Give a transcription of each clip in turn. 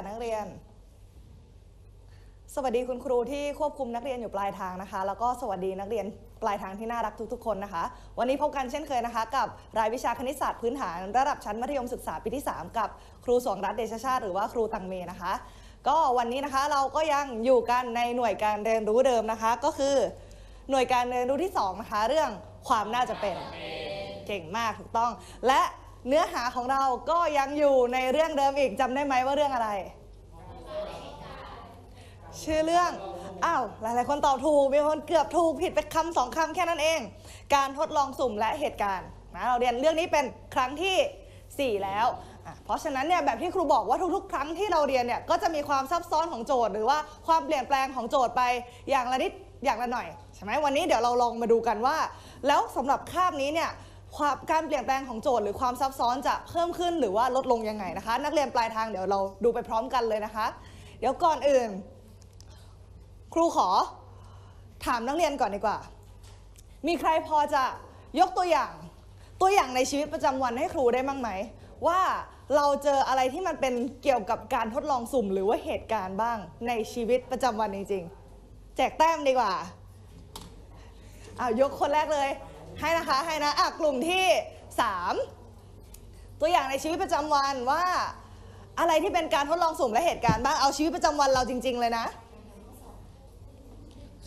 สดีค่ะนักเรียน สวัสดีคุณครูที่ควบคุมนักเรียนอยู่ปลายทางนะคะ แล้วก็สวัสดีนักเรียนปลายทางที่น่ารักทุกๆ คนนะคะ วันนี้พบกันเช่นเคยนะคะ กับรายวิชาคณิตศาสตร์พื้นฐานระดับชั้นมัธยมศึกษาปีที่ 3 กับครูสวงรัตน์เดชชาติหรือว่าครูตังเมนะคะ ก็วันนี้นะคะเราก็ยังอยู่กันในหน่วยการเรียนรู้เดิมนะคะ ก็คือหน่วยการเรียนรู้ที่สองนะคะเรื่องความน่าจะเป็นเก่งมากถูกต้อง และ เนื้อหาของเราก็ยังอยู่ในเรื่องเดิมอีกจำได้ไหมว่าเรื่องอะไร ชื่อเรื่องอ้าวหลายๆคนตอบถูกมีคนเกือบถูกผิดไปคำสองคำแค่นั้นเอง การทดลองสุ่มและเหตุการณ์นะเราเรียนเรื่องนี้เป็นครั้งทีสี่ 4 แล้วเพราะฉะนั้นเนี่ยแบบที่ครูบอกว่าทุกๆ ครั้งที่เราเรียนเนี่ยก็จะมีความซับซ้อนของโจทย์ หรือว่าความเปลี่ยนแปลงของโจทย์ไปอย่างละนิดอย่างละหน่อยใช่ไหมวันนี้เดี๋ยวเราลองมาดูกันว่า แล้วสำหรับคาบนี้เนี่ย ความการเปลี่ยนแปลงของโจทย์หรือความซับซ้อนจะเพิ่มขึ้นหรือว่าลดลงยังไงนะคะ นักเรียนปลายทางเดี๋ยวเราดูไปพร้อมกันเลยนะคะ เดี๋ยวก่อนอื่น ครูขอ ถามนักเรียนก่อนดีกว่า มีใครพอจะยกตัวอย่างตัวอย่างในชีวิตประจำวันให้ครูได้บ้างไหม ว่าเราเจออะไรที่มันเป็นเกี่ยวกับการทดลองสุ่ม หรือว่าเหตุการณ์บ้างในชีวิตประจำวันจริงๆแจกแต้มดีกว่าอ้าวยกคนแรกเลย ให้นะคะให้นะอะกลุ่มที่ 3 ตัวอย่างในชีวิตประจำวันว่า อะไรที่เป็นการทดลองสุ่มและเหตุการณ์บ้างเอาชีวิตประจำวันเราจริง ๆ เลยนะ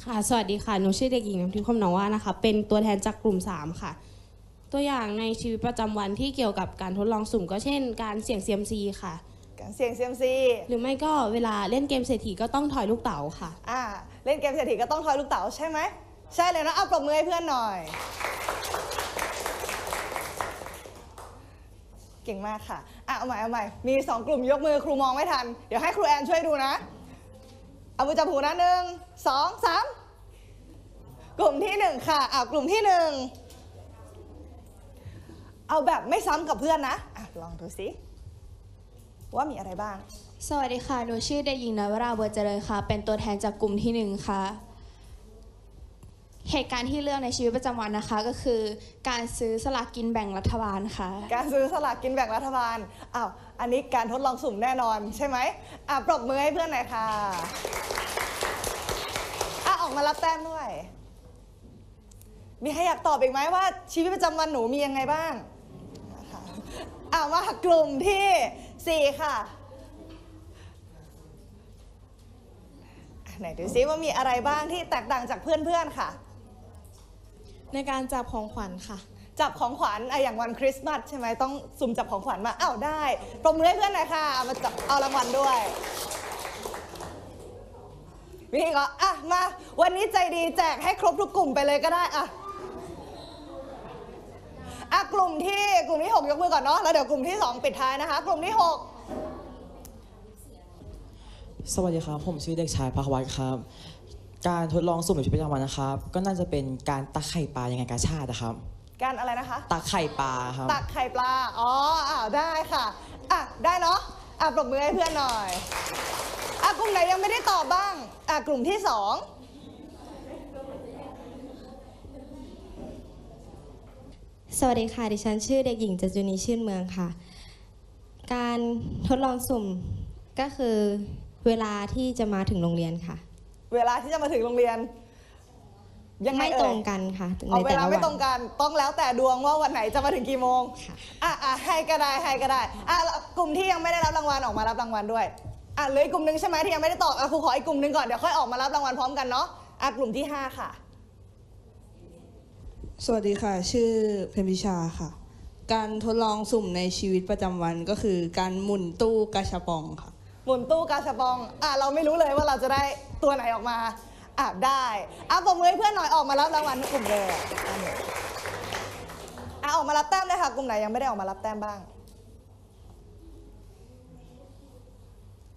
ค่ะ สวัสดีค่ะ หนูชื่อเด็กหญิงน้ำทิพย์คำหนองว่านะคะ เป็นตัวแทนจากกลุ่ม 3 ค่ะ ตัวอย่างในชีวิตประจำวันที่เกี่ยวกับการทดลองสุ่ม ก็เช่น การเสี่ยงเซียมซีค่ะ การเสี่ยงเซียมซี หรือไม่ก็เวลาเล่นเกมเศรษฐีก็ต้องถอยลูกเต๋าค่ะ อ่าเล่นเกมเศรษฐีก็ต้องทอยลูกเต๋าใช่ไหม ใช่เลยนะเอาปรบมือให้เพื่อนหน่อย เก่งมากค่ะอะเอาใหม่เอาใหม่มีสองกลุ่มยกมือครูมองไม่ทัน เดี๋ยวให้ครูแอนช่วยดูนะเอามือจับหูนะหนึ่งสองสามกลุ่มที่หนึ่งค่ะอะกลุ่มที่หนึ่งเอาแบบไม่ซ้ำกับเพื่อนนะอะลองดูสิว่ามีอะไรบ้าง สวัสดีค่ะ หนูชื่อเด็กหญิงนวราบัวเจริญค่ะ เป็นตัวแทนจากกลุ่มที่หนึ่งค่ะ เหตุการณ์ที่เรื่องในชีวิตประจำวันนะคะ ก็คือ การซื้อสลากกินแบ่งรัฐบาลค่ะ การซื้อสลากกินแบ่งรัฐบาล อ้าว อันนี้การทดลองสุ่มแน่นอนใช่ไหมอะปรบมือให้เพื่อนหน่อยค่ะ อะ ออกมารับแต้มด้วย มีใครอยากตอบอีกไหมว่าชีวิตประจำวันหนูมียังไงบ้างนะคะอะมากลุ่มที่สี่ค่ะไหนดูซิว่ามีอะไรบ้างที่แตกต่างจากเพื่อนๆค่ะ ในการจับของขวัญค่ะ จับของขวัญไอะอย่างวันคริสต์มาสใช่ไหมต้องสุ่มจับของขวัญมาอ้าวได้ปรบมือให้เพื่อนหน่อยค่ะมาจับเอารางวัลด้วยวิธีก็อะมา วันนี้ใจดีแจกให้ครบทุกกลุ่มไปเลยก็ได้อะอะกลุ่มที่กลุ่มที่ 6 ยกมือก่อนเนาะแล้วเดี๋ยวกลุ่มที่ 2 ปิดท้ายนะคะ กลุ่มที่สวัสดีครับ ผมชื่อเด็กชายภาควัตครับ การทดลองสุ่มในชีวิตประจำวันนะครับ ก็น่าจะเป็นการตักไข่ปลายังไงกาชาตินะครับ6การอะไรนะคะ ตักไข่ปลาครับ ตักไข่ปลา อ๋ออ้าวได้ค่ะอะได้เนาะอะปรบมือให้เพื่อนหน่อยอะกลุ่มไหนยังไม่ได้ตอบบ้างอะกลุ่มที่สองสวัสดีค่ะ ดิฉันชื่อเด็กหญิงจจุนีชื่นเมืองค่ะ การทดลองสุ่มก็คือเวลาที่จะมาถึงโรงเรียนค่ะ เวลาที่จะมาถึงโรงเรียน ยังไงไม่เอ่ยตรงกันค่ะเอาในเวแต่ลาละไม่วัตรงกันต้องแล้วแต่ดวงว่าวันไหนจะมาถึงกี่โมงค่ะ อะอะให้ก็ได้ให้ก็ได้อะแล้วกลุ่มที่ยังไม่ได้รับรางวัลออกมารับรางวัลด้วยอะเหลยกลุ่มหนึ่งใช่ไหมที่ยังไม่ได้ตอบอะครูขออีกกลุ่มหนึ่งก่อนเดี๋ยวค่อยออกมารับรางวัลพร้อมกันเนาะอะกลุ่มที่ห้าค่ะ สวัสดีค่ะ ชื่อเพญพิชาค่ะ การทดลองสุ่มในชีวิตประจำวันก็คือการหมุนตู้กาชาปองค่ะ หมุนตู้กาชาปองอะเราไม่รู้เลยว่าเราจะได้ตัวไหนออกมาอะได้อะปรบมือให้เพื่อนหน่อยออกมารับรางวัลทุกกลุ่มเลยอะอะออกมารับแต้มเลยค่ะกลุ่มไหนยังไม่ได้ออกมารับแต้มบ้าง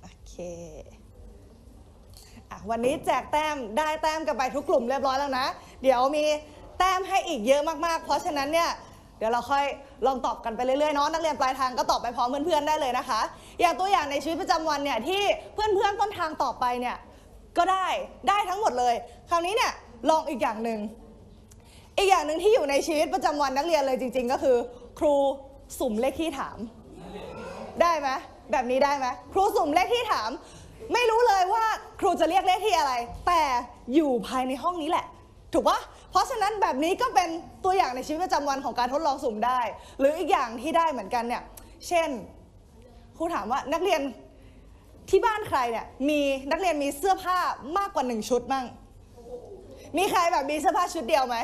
โอเคอะวันนี้แจกแต้มได้แต้มกันไปทุกกลุ่มเรียบร้อยแล้วนะ เดี๋ยวมีแต้มให้อีกเยอะมากๆ เพราะฉะนั้นเนี่ยเดี๋ยวเราค่อยลองตอบกันไปเรื่อยๆเนาะนักเรียนปลายทางก็ตอบไปพร้อมเพื่อนๆได้เลยนะคะ อย่างตัวอย่างในชีวิตประจำวันเนี่ยที่เพื่อนๆต้นทางตอบไปเนี่ยก็ได้ได้ทั้งหมดเลย คราวนี้เนี่ยลองอีกอย่างหนึ่งอีกอย่างหนึ่งที่อยู่ในชีวิตประจำวันนักเรียนเลยจริง ๆ ก็คือ ครูสุ่มเลขที่ถาม ได้ไหมแบบนี้ได้ไหมครูสุ่มเลขที่ถาม ไม่รู้เลยว่าครูจะเรียกเลขที่อะไร แต่อยู่ภายในห้องนี้แหละ ถูกปะเพราะฉะนั้นแบบนี้ก็เป็นตัวอย่างในชีวิตประจำวันของการทดลองสุ่มได้ หรืออีกอย่างที่ได้เหมือนกันเนี่ยเช่น ครูถามว่านักเรียนที่บ้านใครเนี่ยมีนักเรียนมีเสื้อผ้ามากกว่าหนึ่งชุดมั่งมีใครแบบมีเสื้อผ้าชุดเดียวไหม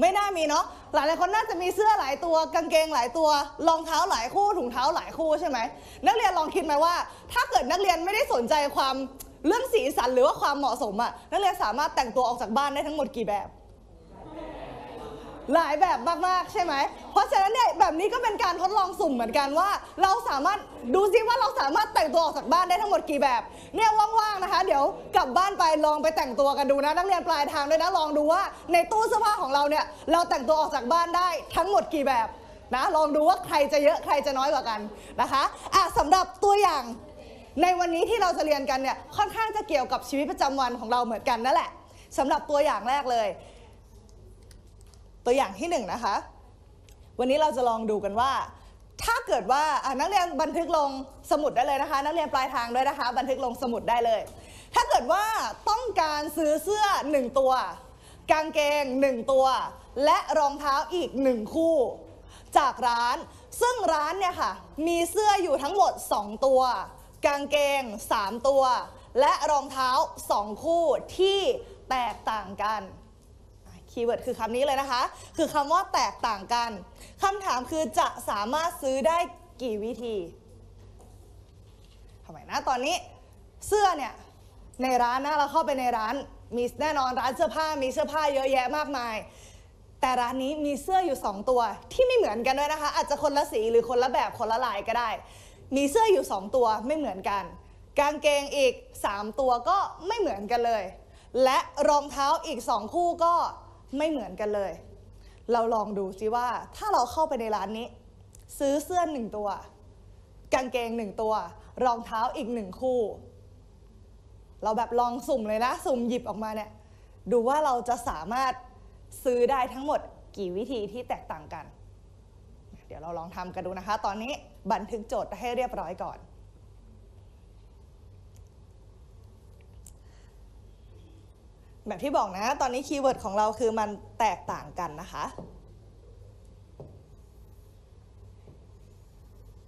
ไม่น่ามีเนาะหลายหลายคนน่าจะมีเสื้อหลายตัวกางเกงหลายตัวรองเท้าหลายคู่ถุงเท้าหลายคู่ใช่ไหมนักเรียนลองคิดไหมว่า ถ้าเกิดนักเรียนไม่ได้สนใจความเรื่องสีสันหรือว่าความเหมาะสมอะนักเรียนสามารถแต่งตัวออกจากบ้านได้ทั้งหมดกี่แบบ หลายแบบมากๆใช่ไหม เพราะฉะนั้นเนี่ยแบบนี้ก็เป็นการทดลองสุ่มเหมือนกันว่า เราสามารถดูซิว่าเราสามารถแต่งตัวออกจากบ้านได้ทั้งหมดกี่แบบ เนี่ยว่างๆนะคะ เดี๋ยวกลับบ้านไปลองไปแต่งตัวกันดูนะนักเรียนปลายทางด้วยนะลองดูว่า ในตู้เสื้อผ้าของเราเนี่ยเราแต่งตัวออกจากบ้านได้ทั้งหมดกี่แบบนะลองดูว่าใครจะเยอะใครจะน้อยกว่ากันนะคะอะสำหรับตัวอย่างในวันนี้ที่เราจะเรียนกันเนี่ยค่อนข้างจะเกี่ยวกับชีวิตประจำวันของเราเหมือนกันนั่นแหละสำหรับตัวอย่างแรกเลย ตัวอย่างที่หนึ่งนะคะ วันนี้เราจะลองดูกันว่า ถ้าเกิดว่านักเรียนบันทึกลงสมุดได้เลยนะคะ นักเรียนปลายทางด้วยนะคะ บันทึกลงสมุดได้เลย ถ้าเกิดว่าต้องการซื้อเสื้อ 1 ตัว กางเกง 1 ตัว และรองเท้าอีก 1 คู่ จากร้าน ซึ่งร้านเนี่ยค่ะ มีเสื้ออยู่ทั้งหมด 2 ตัว กางเกง 3 ตัว และรองเท้า 2 คู่ที่แตกต่างกัน keyword คือคำนี้เลยนะคะ คือคำว่าแตกต่างกันคำถามคือจะสามารถซื้อได้กี่วิธีทำไมนะตอนนี้เสื้อเนี่ยในร้านนะเราเข้าไปในร้านมีแน่นอนร้านเสื้อผ้ามีเสื้อผ้าเยอะแยะมากมาย แต่ร้านนี้มีเสื้ออยู่ 2 ตัวที่ไม่เหมือนกันด้วยนะคะ อาจจะคนละสีหรือคนละแบบคนละลายก็ได้ มีเสื้ออยู่ 2 ตัวไม่เหมือนกัน กางเกงอีก 3 ตัวก็ไม่เหมือนกันเลย และรองเท้าอีก 2 คู่ก็ ไม่เหมือนกันเลย เราลองดูสิว่าถ้าเราเข้าไปในร้านนี้ ซื้อเสื้อหนึ่งตัว กางเกงหนึ่งตัว รองเท้าอีกหนึ่งคู่ เราแบบลองสุ่มเลยนะ สุ่มหยิบออกมาเนี่ย ดูว่าเราจะสามารถซื้อได้ทั้งหมดกี่วิธีที่แตกต่างกัน เดี๋ยวเราลองทำกันดูนะคะ ตอนนี้บันทึกโจทย์ให้เรียบร้อยก่อน แบบที่บอกนะ ตอนนี้ keyword ของเราคือมันแตกต่างกันนะคะ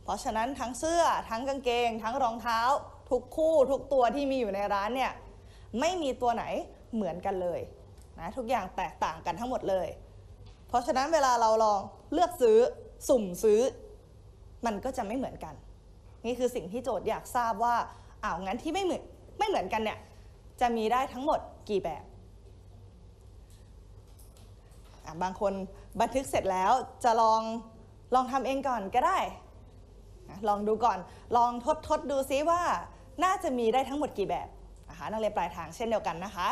เพราะฉะนั้นทั้งเสื้อทั้งกางเกง ทั้งรองเท้า ทุกคู่ทุกตัวที่มีอยู่ในร้านเนี่ยไม่มีตัวไหนเหมือนกันเลยนะทุกอย่างแตกต่างกันทั้งหมดเลย เพราะฉะนั้นเวลาเราลองเลือกซื้อสุ่มซื้อ มันก็จะไม่เหมือนกัน นี่คือสิ่งที่โจทย์อยากทราบว่าอ้าวงั้นที่ไม่เหมือนไม่เหมือนกันเนี่ยจะมีได้ทั้งหมดกี่แบบ อะบางคนบันทึกเสร็จแล้วจะลองลองทำเองก่อนก็ได้นะลองดูก่อนลองทดทดดูซิว่าน่าจะมีได้ทั้งหมดกี่แบบนะคะนักเรียนปลายทางเช่นเดียวกันนะคะ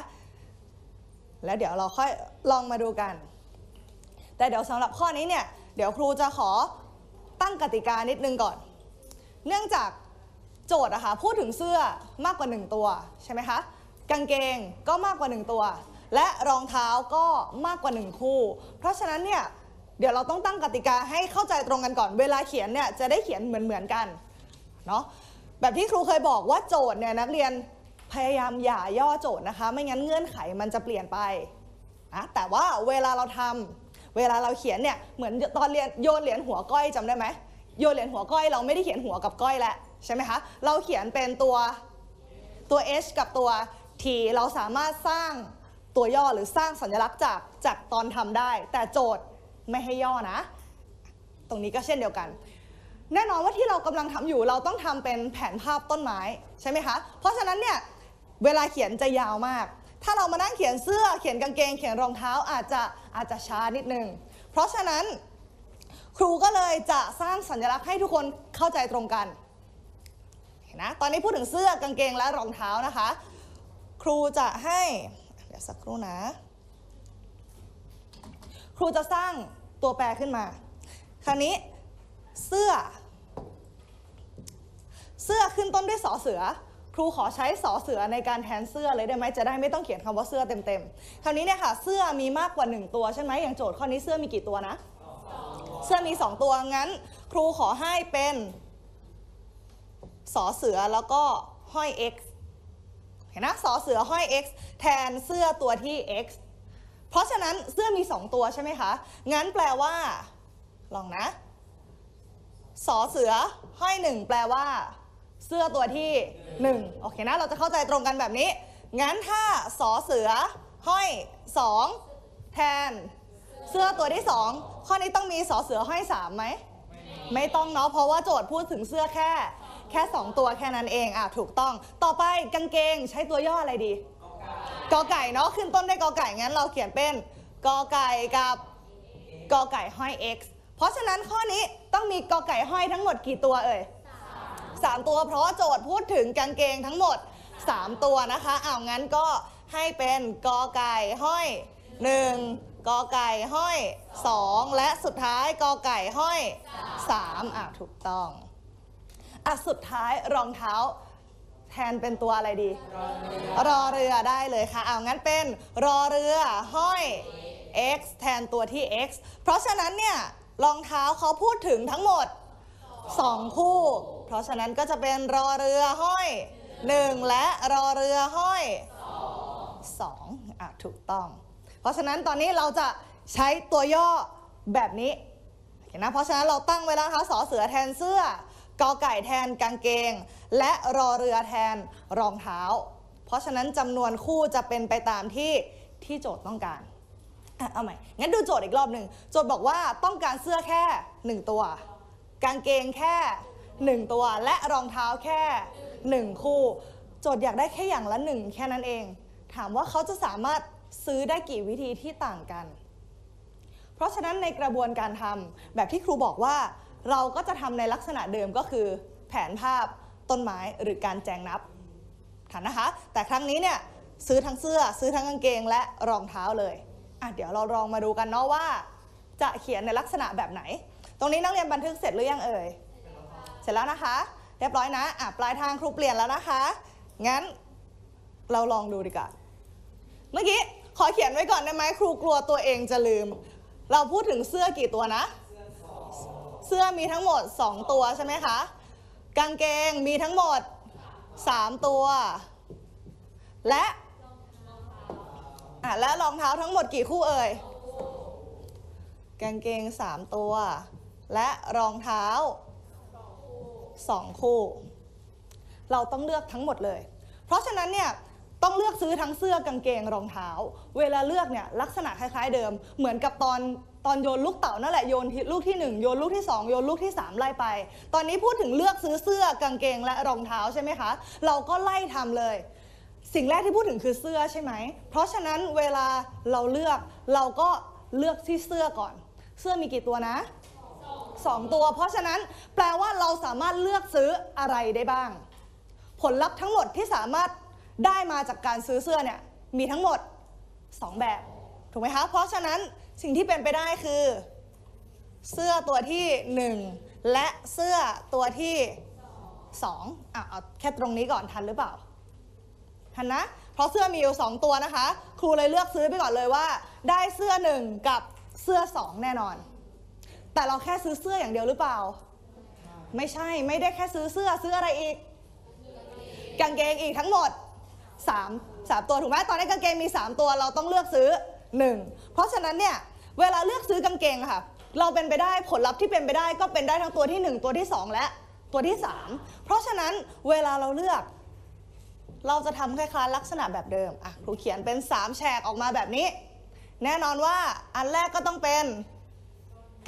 แล้วเดี๋ยวเราค่อยลองมาดูกัน แต่เดี๋ยวสำหรับข้อนี้เนี่ยเดี๋ยวครูจะขอตั้งกติกานิดนึงก่อน เนื่องจากโจทย์อะคะพูดถึงเสื้อมากกว่า 1 ตัวใช่ไหมคะกางเกงก็มากกว่า 1 ตัว และรองเท้าก็มากกว่า 1 คู่ เพราะฉะนั้นเนี่ยเดี๋ยวเราต้องตั้งกติกาให้เข้าใจตรงกันก่อน เวลาเขียนเนี่ยจะได้เขียนเหมือนเหมือนๆกันเนาะแบบที่ครูเคยบอกว่าโจทย์เนี่ยนักเรียนพยายามอย่าย่อโจทย์นะคะ ไม่งั้นเงื่อนไขมันจะเปลี่ยนไปนะแต่ว่าเวลาเราทำเวลาเราเขียนเนี่ยเหมือนตอนเรียนโยนเหรียญหัวก้อยจำได้ไหมโยนเหรียญหัวก้อยเราไม่ได้เขียนหัวกับก้อยแหล้วใช่ไหมคะเราเขียนเป็นตัวตัว h กับตัว t เราสามารถสร้าง ตัวย่อหรือสร้างสัญลักษณ์จากจากตอนทำได้ แต่โจทย์ไม่ให้ย่อนะ ตรงนี้ก็เช่นเดียวกัน แน่นอนว่าที่เรากำลังทำอยู่เราต้องทำเป็นแผนภาพต้นไม้ใช่ไหมคะ เพราะฉะนั้นเนี่ยเวลาเขียนจะยาวมาก ถ้าเรามานั่งเขียนเสื้อเขียนกางเกง เขียนรองเท้าอาจจะอาจจะช้านิดนึง เพราะฉะนั้นครูก็เลยจะสร้างสัญลักษณ์ให้ทุกคนเข้าใจตรงกันนะตอนนี้พูดถึงเสื้อกางเกงและรองเท้านะคะ ครูจะให้ ดี๋ยวสักครู่นะ ครูจะสร้างตัวแปรขึ้นมา คราวนี้เสื้อ เสื้อขึ้นต้นด้วยสอเสือ ครูขอใช้สอเสือในการแทนเสื้อเลยได้ไหมจะได้ไม่ต้องเขียนคำว่าเสื้อเต็มๆ คราวนี้เนี่ยค่ะ เสื้อมีมากกว่า 1 ตัวใช่ไหมอย่างโจทย์ข้อนี้เสื้อมีกี่ตัวนะ เสื้อมี 2 ตัวงั้น ครูขอให้เป็นสอเสือแล้วก็ห้อย x ห็นนะสอเสือห้อย x แทนเสื้อตัวที่ x เพราะฉะนั้นเสื้อมี 2 ตัวใช่ไหมคะ งั้นแปลว่า ลองนะ สอเสือห้อย 1 แปลว่า เสื้อตัวที่ 1 โอเคนะ เราจะเข้าใจตรงกันแบบนี้ งั้นถ้าสอเสือห้อย 2 แทน เสื้อตัวที่ 2 ข้อนี้ต้องมีสอเสือห้อย3ไหม ไม่ต้องเนาะ เพราะว่าโจทย์พูดถึงเสื้อแค่ แค่ 2 ตัวแค่นั้นเองอะถูกต้อง ต่อไปกางเกงใช้ตัวย่ออะไรดีกอไก่เนาะขึ้นต้นด้วยกอไก่งั้นเราเขียนเป็นกอไก่กับกอไก่ห้อย x เพราะฉะนั้นข้อนี้ต้องมีกอไก่ห้อยทั้งหมดกี่ตัวเอ่ยสามตัวเพราะโจทย์พูดถึงกางเกงทั้งหมด 3 ตัวนะคะอ้าวงั้นก็ให้เป็นกอไก่ห้อย 1กอไก่ห้อย 2 และสุดท้ายกอไก่ห้อย 3อะถูกต้อง อะสุดท้ายรองเท้า แทนเป็นตัวอะไรดี รอเรือได้เลยค่ะอ้าวงั้นเป็นรอเรือห้อย x แทนตัวที่ x เพราะฉะนั้นเนี่ยรองเท้าเขาพูดถึงทั้งหมดสองคู่ เพราะฉะนั้นก็จะเป็นรอเรือห้อยหนึ่งและรอเรือห้อยสองอะถูกต้อง เพราะฉะนั้นตอนนี้เราจะใช้ตัวย่อแบบนี้เห็นนะเพราะฉะนั้นเราตั้งไว้แล้วนะคะสอเสือแทนเสื้อ กอไก่แทนกางเกง และรอเรือแทนรองเท้า เพราะฉะนั้นจำนวนคู่จะเป็นไปตามที่ที่โจทย์ต้องการเอาใหม่ งั้นดูโจทย์อีกรอบหนึ่ง โจทย์บอกว่าต้องการเสื้อแค่ 1 ตัว กางเกงแค่ 1 ตัว และรองเท้าแค่ 1 คู่ โจทย์อยากได้แค่อย่างละหนึ่งแค่นั้นเอง ถามว่าเขาจะสามารถซื้อได้กี่วิธีที่ต่างกัน เพราะฉะนั้นในกระบวนการทำแบบที่ครูบอกว่า เราก็จะทำในลักษณะเดิมก็คือแผนภาพต้นไม้หรือการแจงนับทันนะคะ แต่ครั้งนี้เนี่ยซื้อทั้งเสื้อซื้อทั้งกางเกงและรองเท้าเลยอะเดี๋ยวเราลองมาดูกันเนาะว่า จะเขียนในลักษณะแบบไหน ตรงนี้นักเรียนบันทึกเสร็จหรือยังเอ่ยเสร็จแล้วนะคะ เรียบร้อยนะอะปลายทางครูเปลี่ยนแล้วนะคะ งั้นเราลองดูดีกว่าเมื่อกี้ขอเขียนไว้ก่อนได้ไหมครูกลัวตัวเองจะลืม เราพูดถึงเสื้อกี่ตัวนะ เสื้อมีทั้งหมด 2 ตัวใช่ไหมคะ กางเกงมีทั้งหมด 3 ตัว และอะและรองเท้าทั้งหมดกี่คู่เอ่ย กางเกง 3 ตัว และรองเท้า 2 คู่ เราต้องเลือกทั้งหมดเลย เพราะฉะนั้นเนี่ยต้องเลือกซื้อทั้งเสื้อกางเกงรองเท้า เวลาเลือกเนี่ยลักษณะคล้ายๆเดิม เหมือนกับตอน ตอนโยนลูกเต๋านั่นแหละโยนลูกที่ 1 โยนลูกที่ 2 โยนลูกที่ 3 ไล่ไป ตอนนี้พูดถึงเลือกซื้อเสื้อกางเกงและรองเท้าใช่ไหมคะ เราก็ไล่ทำเลย สิ่งแรกที่พูดถึงคือเสื้อใช่ไหม เพราะฉะนั้นเวลาเราเลือกเราก็เลือกที่เสื้อก่อน เสื้อมีกี่ตัวนะสองตัว เพราะฉะนั้นแปลว่าเราสามารถเลือกซื้ออะไรได้บ้าง ผลลัพธ์ทั้งหมดที่สามารถได้มาจากการซื้อเสื้อเนี่ยมีทั้งหมด 2 แบบถูกไหมคะเพราะฉะนั้น สิ่งที่เป็นไปได้คือ เสื้อตัวที่ 1 และเสื้อตัวที่2อะเอาแค่ตรงนี้ก่อนทันหรือเปล่า ทันนะ เพราะเสื้อมีอยู่ 2 ตัวนะคะ ครูเลยเลือกซื้อไปก่อนเลยว่า ได้เสื้อ 1 กับเสื้อ 2 แน่นอน แต่เราแค่ซื้อเสื้ออย่างเดียวหรือเปล่า ไม่ใช่ไม่ได้แค่ซื้อเสื้อซื้ออะไรอีก กางเกงอีกทั้งหมด3 3ตัวถูกไหมตอนนี้กางเกงมี 3 ตัวเราต้องเลือกซื้อ 1 เพราะฉะนั้นเนี่ยเวลาเลือกซื้อกางเกงค่ะ เราเป็นไปได้ผลลัพธ์ที่เป็นไปได้ก็เป็นได้ทั้งตัวที่ 1 ตัวที่ 2 และตัวที่ 3 เพราะฉะนั้นเวลาเราเลือก เราจะทำคล้ายๆลักษณะแบบเดิมอะครูเขียนเป็น 3 แฉกออกมาแบบนี้ แน่นอนว่าอันแรกก็ต้องเป็น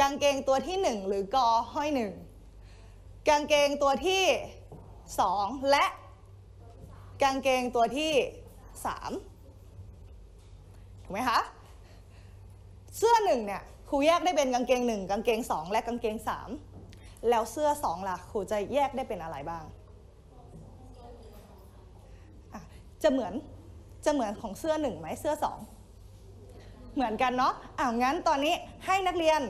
กางเกงตัวที่ 1 หรือกอห้อยหนึ่งกางเกงตัวที่ 2 และกางเกงตัวที่ 3 ถูกไหมคะ เสื้อหนึ่งเนี่ยครูแยกได้เป็นกางเกง1กางเกง2และกางเกง3แล้วเสื้อ2ล่ะครูจะแยกได้เป็นอะไรบ้างจะเหมือนจะเหมือนของเสื้อหนึ่งไหมเสื้อ2เหมือนกันเนาะอ้าวงั้นตอนนี้ให้นักเรียน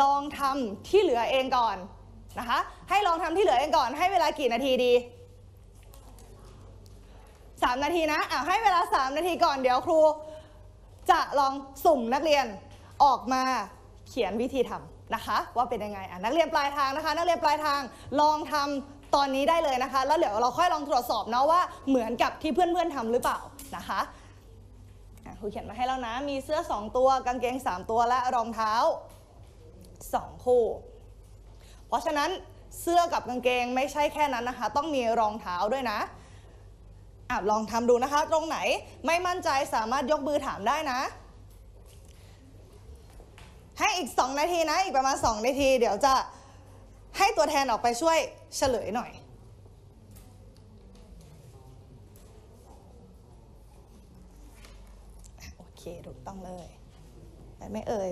ลองทำที่เหลือเองก่อนนะคะให้ลองทำที่เหลือเองก่อน ให้เวลากี่นาทีดี 3 นาทีนะอะให้เวลา 3 นาทีก่อนเดี๋ยวครู จะลองสุ่มนักเรียน ออกมาเขียนวิธีทำนะคะ ว่าเป็นยังไงอะนักเรียนปลายทางนะคะ นักเรียนปลายทางลองทำตอนนี้ได้เลยนะคะ แล้วเดี๋ยวเราค่อยลองตรวจสอบเนาะว่าเหมือนกับที่เพื่อนๆทำหรือเปล่านะคะอะครูเขียนมาให้แล้วนะ มีเสื้อ 2 ตัว กางเกง 3 ตัว และรองเท้า 2 คู่ เพราะฉะนั้นเสื้อกับกางเกงไม่ใช่แค่นั้นนะคะ ต้องมีรองเท้าด้วยนะอะลองทำดูนะคะ ตรงไหนไม่มั่นใจสามารถยกมือถามได้นะ ให้อีก 2 นาทีนะ อีกประมาณ 2 นาที เดี๋ยวจะให้ตัวแทนออกไปช่วยเฉลยหน่อยโอเคถูกต้องเลยได้ไหมเอ่ย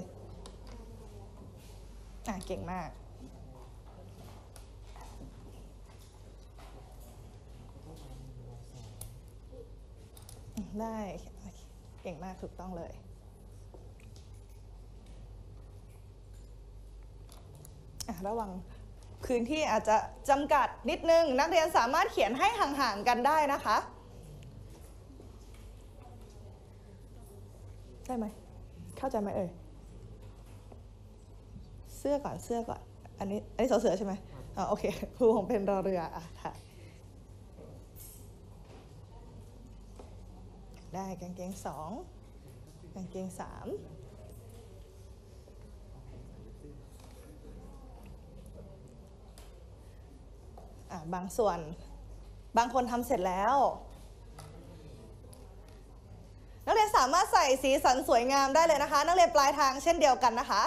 อะเก่งมากได้เก่งมากถูกต้องเลย อะ ระวังพื้นที่อาจจะจำกัดนิดนึง นักเรียนสามารถเขียนให้ห่างๆกันได้นะคะได้ไหมเข้าใจไหมเอ่ยเสื้อก่อนเสื้อก่อนอันนี้อันนี้สอเสือใช่ไหมอ๋อโอเคครูผมเป็นรอเรืออะค่ะได้กางเกงสองกางเกงสาม บางส่วน บางคนทำเสร็จแล้ว นักเรียนสามารถใส่สีสันสวยงามได้เลยนะคะ นักเรียนปลายทางเช่นเดียวกันนะคะ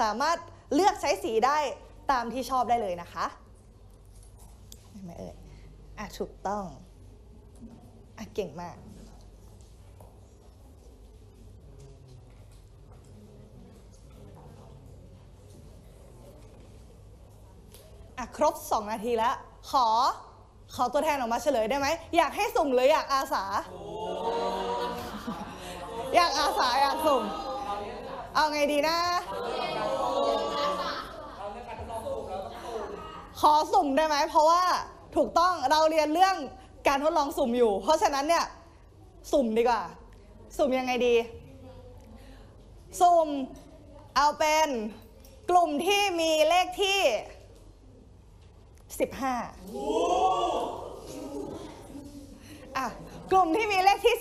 สามารถเลือกใช้สีได้ตามที่ชอบได้เลยนะคะไหมเอ่ยอะถูกต้องอะเก่งมากอะครบ 2 นาทีแล้ว ขอ ขอตัวแทนออกมาเฉลยได้ไหม อยากให้สุ่มหรืออยากอาสา อยากอาสาอยากสุ่ม เอาไงดีนะ ขอสุ่มได้ไหม เพราะว่าถูกต้องเราเรียนเรื่องการทดลองสุ่มอยู่ เพราะฉะนั้นเนี่ยสุ่มดีกว่า สุ่มยังไงดี สุ่มเอาเป็นกลุ่มที่มีเลขที่ 15อะกลุ่มที่มีเลขที่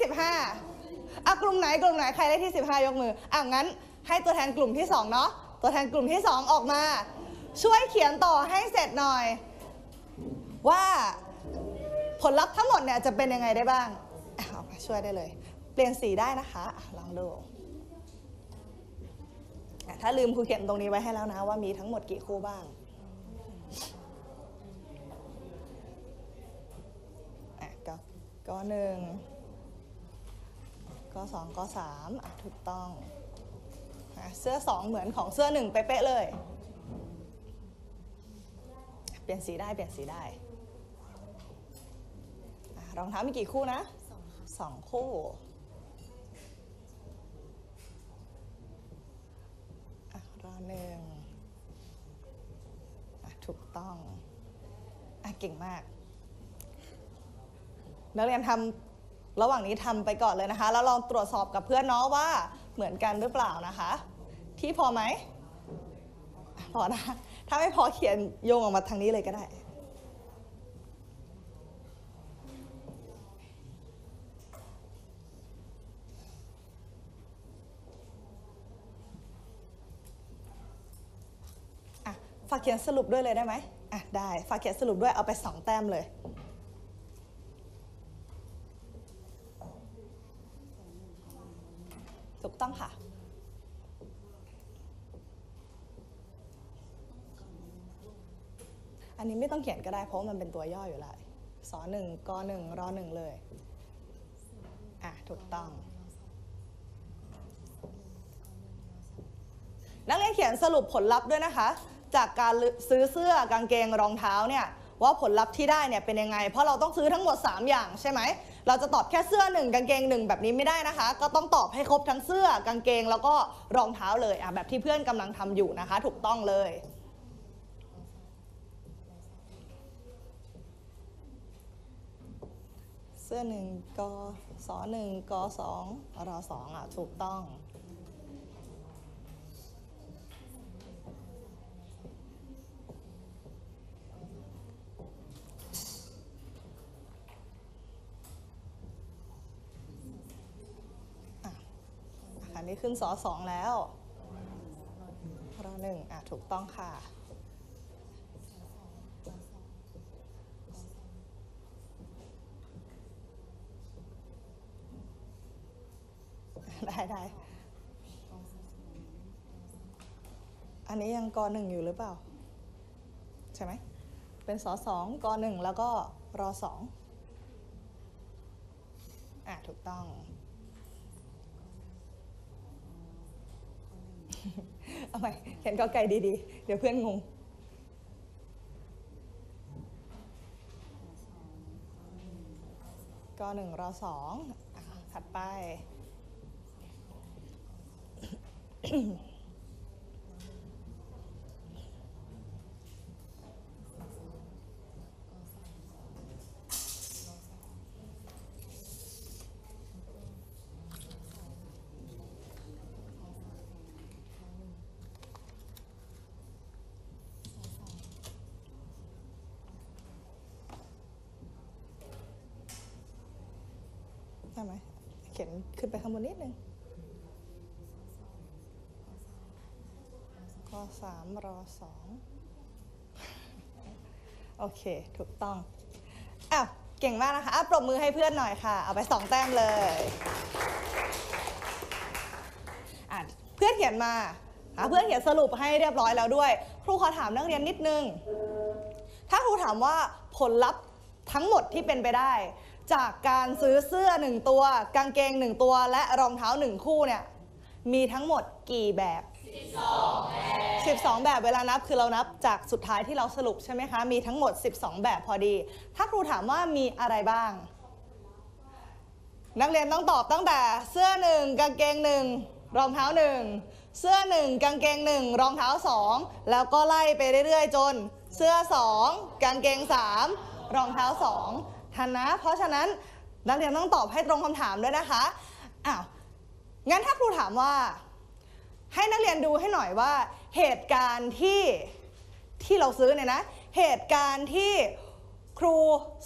15อะกลุ่มไหนกลุ่มไหนใครเลขที่ 15 ยกมืออะงั้นให้ตัวแทนกลุ่มที่2เนาะตัวแทนกลุ่มที่ 2 ออกมา ช่วยเขียนต่อให้เสร็จหน่อย ว่าผลลัพธ์ทั้งหมดเนี่ยจะเป็นยังไงได้บ้างเอามาช่วยได้เลย เปลี่ยนสีได้นะคะลองดูถ้าลืมครูเขียนตรงนี้ไว้ให้แล้วนะว่ามีทั้งหมดกี่คู่บ้าง อะ ก็ก็หนึ่งก็สองก็สามอะถูกต้องเสื้อสองเหมือนของเสื้อหนึ่งเป๊ะเลย เปลี่ยนสีได้เปลี่ยนสีได้รองเท้ามีกี่คู่นะสองคู่รอหนึ่งถูกต้อง อะ เก่งมาก นักเรียนทำระหว่างนี้ทำไปก่อนเลยนะคะ แล้วลองตรวจสอบกับเพื่อนเนาะว่าเหมือนกันหรือเปล่านะคะ ที่พอไหมอะพอนะถ้าไม่พอเขียนโยงออกมาทางนี้เลยก็ได้อะฝากเขียนสรุปด้วยเลยได้ไหมอะได้ ฝากเขียนสรุปด้วยเอาไปสองแต้มเลย ถูกต้องค่ะ อันนี้ไม่ ต้องเขียนก็ได้เพราะมันเป็นตัวย่ออยู่แล้วสอหนึ่งกหนึ่งรอหนึ่งเลย อะ ถูกต้อง นักเรียนเขียนสรุปผลลัพธ์ด้วยนะคะ จากการซื้อเสื้อกางเกงรองเท้าเนี่ยว่าผลลัพธ์ที่ได้เนี่ยเป็นยังไง เพราะเราต้องซื้อทั้งหมด 3 อย่างใช่ไหม เราจะตอบแค่เสื้อหนึ่งกางเกงหนึ่งแบบนี้ไม่ได้นะคะ ก็ต้องตอบให้ครบทั้งเสื้อกางเกงแล้วก็รองเท้าเลยอะแบบที่เพื่อนกำลังทำอยู่นะคะ ถูกต้องเลย เสื้อหนึ่งกอสอหนึ่งกอสองรอสองอะ ถูกต้อง อันนี้ขึ้นสอสองแล้วรอหนึ่งอะ ถูกต้องค่ะ ได้ได้ อันนี้ยังกอหนึ่งอยู่หรือเปล่า ใช่ไหม เป็นสอสองกอหนึ่งแล้วก็รอสองอะ ถูกต้อง เอาใหม่เขียนกอไก่ดีๆ เดี๋ยวเพื่อนงงกหนึ่งรอสองถัดไป ได้ไหมเขียนขึ้นไปข้างบนนิดนึง ก็สามรอสองโอเค ถูกต้องอ้าวเก่งมากนะคะอะปรบมือให้เพื่อนหน่อยค่ะ เอาไปสองแต้มเลยอะเพื่อนเขียนมาอะเพื่อนเขียนสรุปให้เรียบร้อยแล้วด้วย ครูขอถามนักเรียนนิดนึง ถ้าครูถามว่าผลลัพธ์ทั้งหมดที่เป็นไปได้ จากการซื้อเสื้อหนึ่งตัว กางเกงหนึ่งตัว และรองเท้าหนึ่งคู่เนี่ยมีทั้งหมดกี่แบบ 12 แบบ 12 แบบเวลานับคือเรานับจากสุดท้ายที่เราสรุปใช่ไหมคะ มีทั้งหมด 12 แบบพอดี ถ้าครูถามว่ามีอะไรบ้าง นักเรียนต้องตอบตั้งแต่เสื้อหนึ่งกางเกงหนึ่งรองเท้าหนึ่งเสื้อหนึ่งกางเกงหนึ่งรองเท้าสองแล้วก็ไล่ไปเรื่อยๆ จน เสื้อสองกางเกงสามรองเท้าสองทันนะ เพราะฉะนั้นนักเรียนต้องตอบให้ตรงคำถามด้วยนะคะอ้าวงั้นถ้าครูถามว่า ให้นักเรียนดูให้หน่อยว่า เหตุการณ์ที่ที่เราซื้อเนี่ยนะ เหตุการณ์ที่ครู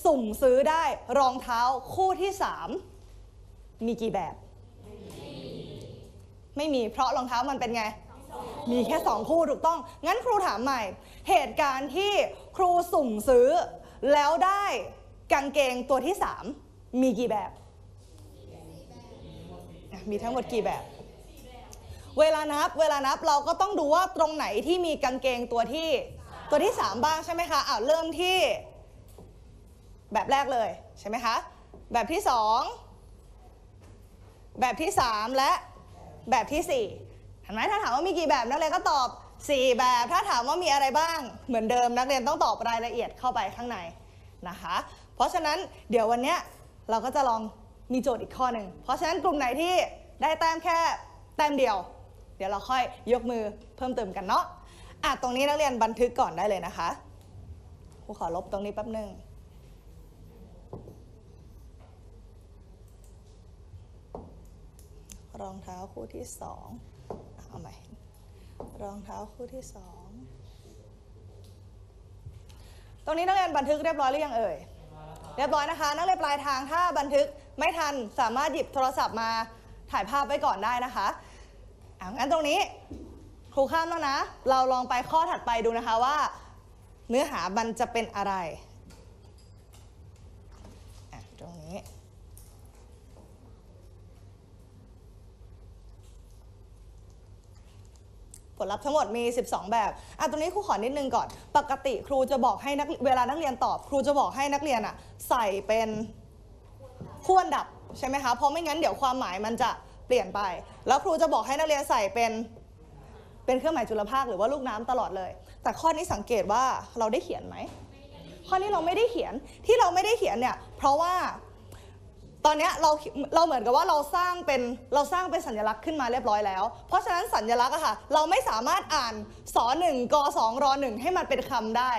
สุ่มซื้อได้รองเท้าคู่ที่สามมีกี่แบบ ไม่มีเพราะรองเท้ามันเป็นไง มีแค่สองคู่ถูกต้อง งั้นครูถามใหม่ เหตุการณ์ที่ครูสุ่มซื้อ แล้วได้กางเกงตัวที่สามมีกี่แบบ มีทั้งหมดกี่แบบ เวลานับ เวลานับเราก็ต้องดูว่าตรงไหนที่มีกางเกงตัวที่ตัวที่สามบ้างใช่ไหมคะอ้าวเริ่มที่ แบบแรกเลยใช่ไหมคะแบบที่สองแบบที่ 3 และแบบที่4เห็นไหมถ้าถามว่ามีกี่แบบนักเรียนก็ตอบ 4 แบบถ้าถามว่ามีอะไรบ้าง เหมือนเดิมนักเรียนต้องตอบรายละเอียดเข้าไปข้างในนะคะ เพราะฉะนั้นเดี๋ยววันนี้เราก็จะลองมีโจทย์อีกข้อหนึ่งเพราะฉะนั้นกลุ่มไหนที่ได้แต้มแค่แต้มเดียว เดี๋ยวเราค่อยยกมือเพิ่มเติมกันเนาะอะตรงนี้นักเรียนบันทึกก่อนได้เลยนะคะครูขอลบตรงนี้แป๊บหนึ่งรองเท้าคู่ที่สองเอาใหม่รองเท้าคู่ที่สองตรงนี้นักเรียนบันทึกเรียบร้อยหรือยังเอ่ยเรียบร้อยนะคะ นักเรียนปลายทางถ้าบันทึกไม่ทันสามารถหยิบโทรศัพท์มาถ่ายภาพไว้ก่อนได้นะคะ อะงั้นตรงนี้ครูข้ามแล้วนะ เราลองไปข้อถัดไปดูนะคะว่า เนื้อหามันจะเป็นอะไรอะตรงนี้ผลลัพธ์ทั้งหมดมี 12 แบบ อะ ตรงนี้ครูขอนิดนึงก่อน ปกติครูจะบอกให้นักเวลานักเรียนตอบ ครูจะบอกให้นักเรียนอะใส่เป็นคู่อันดับใช่ไหมคะ เพราะไม่งั้นเดี๋ยวความหมายมันจะ เปลี่ยนไป แล้วครูจะบอกให้นักเรียนใส่เป็นเป็นเครื่องหมายจุลภาคหรือว่าลูกน้ำตลอดเลย แต่ข้อนี้สังเกตว่าเราได้เขียนไหมข้อนี้เราไม่ได้เขียนที่เราไม่ได้เขียนเนี่ยเพราะว่าตอนนี้เราเราเหมือนกับว่าเราสร้างเป็นเราสร้างเป็นสัญลักษณ์ขึ้นมาเรียบร้อยแล้ว เพราะฉะนั้นสัญลักษณ์อะค่ะเราไม่สามารถอ่านสอหนึ่งกสองรอหนึ่งให้มันเป็นคำได้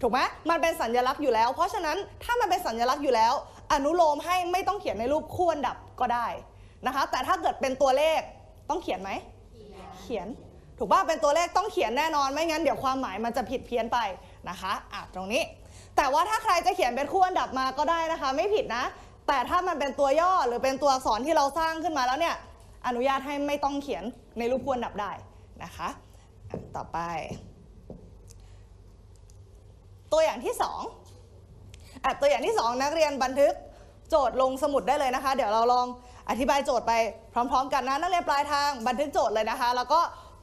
ถูกไหมมันเป็นสัญลักษณ์อยู่แล้ว เพราะฉะนั้นถ้ามันเป็นสัญลักษณ์อยู่แล้ว อนุโลมให้ไม่ต้องเขียนในรูปคู่อันดับก็ได้ นะคะ แต่ถ้าเกิดเป็นตัวเลขต้องเขียนไหม เขียน ถูกป่ะ เป็นตัวเลขต้องเขียนแน่นอน ไม่งั้นเดี๋ยวความหมายมันจะผิดเพี้ยนไปนะคะอะตรงนี้ แต่ว่าถ้าใครจะเขียนเป็นคู่อันดับมาก็ได้นะคะ ไม่ผิดนะ แต่ถ้ามันเป็นตัวย่อหรือเป็นตัวอักษรที่เราสร้างขึ้นมาแล้วเนี่ย อนุญาตให้ไม่ต้องเขียนในรูปควรดับได้นะคะอะต่อไป ตัวอย่างที่สองอะตัวอย่างที่สองนักเรียนบันทึกโจทย์ลงสมุดได้เลยนะคะ เดี๋ยวเราลอง อธิบายโจทย์ไปพร้อม ๆ กันนะนักเรียนปลายทางบันทึกโจทย์เลยนะคะ แล้วก็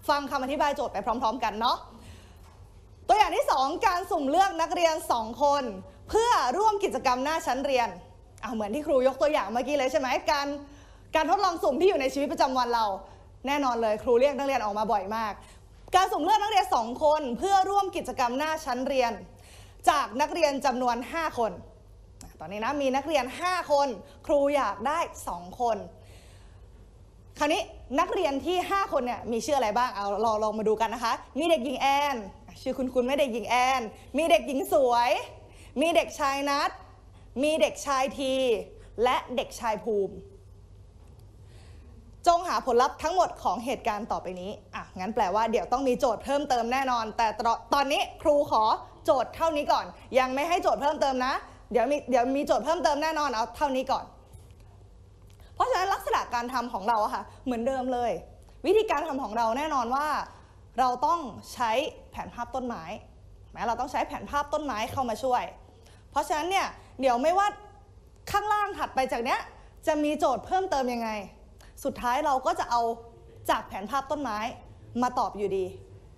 ฟังคำอธิบายโจทย์ไปพร้อม ๆ กันเนาะตัวอย่างที่ 2 การสุ่มเลือกนักเรียน 2 คน เพื่อร่วมกิจกรรมหน้าชั้นเรียนเอาเหมือนที่ครูยกตัวอย่างเมื่อกี้เลยใช่ไหมการการทดลองสุ่มที่อยู่ในชีวิตประจำวันเรา แน่นอนเลยครูเรียกนักเรียนออกมาบ่อยมาก การสุ่มเลือกนักเรียน 2 คน เพื่อร่วมกิจกรรมหน้าชั้นเรียน จากนักเรียนจำนวน 5 คน อนนี้นะมีนักเรียน 5 คน ครูอยากได้ 2 คน คราวนี้นักเรียนที่ 5 คนเนี่ยมีชื่ออะไรบ้างเอาเราลองมาดูกันนะคะ มีเด็กหญิงแอนชื่อคุณคุณไม่เด็กหญิงแอน มีเด็กหญิงสวย มีเด็กชายนัทมีเด็กชายที และเด็กชายภูมิ จงหาผลลัพธ์ทั้งหมดของเหตุการณ์ต่อไปนี้อะงั้นแปลว่าเดี๋ยวต้องมีโจทย์เพิ่มเติมแน่นอน แต่ตอนนี้ครูขอโจทย์เท่านี้ก่อน ยังไม่ให้โจทย์เพิ่มเติมนะ เดี๋ยวมีเดี๋ยวมีโจทย์เพิ่มเติมแน่นอนเอาเท่านี้ก่อน เพราะฉะนั้นลักษณะการทำของเราอะค่ะเหมือนเดิมเลย วิธีการทำของเราแน่นอนว่า เราต้องใช้แผนภาพต้นไม้แม้เราต้องใช้แผนภาพต้นไม้เข้ามาช่วย เพราะฉะนั้นเนี่ยเดี๋ยวไม่ว่าข้างล่างถัดไปจากเนี้ยจะมีโจทย์เพิ่มเติมยังไง สุดท้ายเราก็จะเอาจากแผนภาพต้นไม้มาตอบอยู่ดี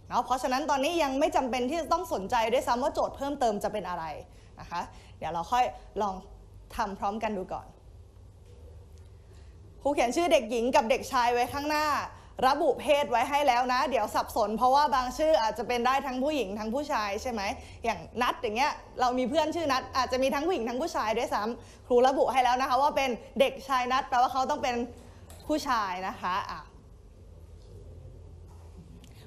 เนาะเพราะฉะนั้นตอนนี้ยังไม่จำเป็นที่จะต้องสนใจด้วยซ้ำว่าโจทย์เพิ่มเติมจะเป็นอะไรนะคะ เดี๋ยวเราค่อยลองทำพร้อมกันดูก่อนครูเขียนชื่อเด็กหญิงกับเด็กชายไว้ข้างหน้า ระบุเพศไว้ให้แล้วนะ เดี๋ยวสับสน เพราะว่าบางชื่ออาจจะเป็นได้ทั้งผู้หญิงทั้งผู้ชายใช่ไหมอย่างนัดอย่างเงี้ยเรามีเพื่อนชื่อนัดอาจจะมีทั้งผู้หญิงทั้งผู้ชายด้วยซ้ำครูระบุให้แล้วนะคะ ว่าเป็นเด็กชายนัดแปลว่าเขาต้องเป็นผู้ชายนะคะอะ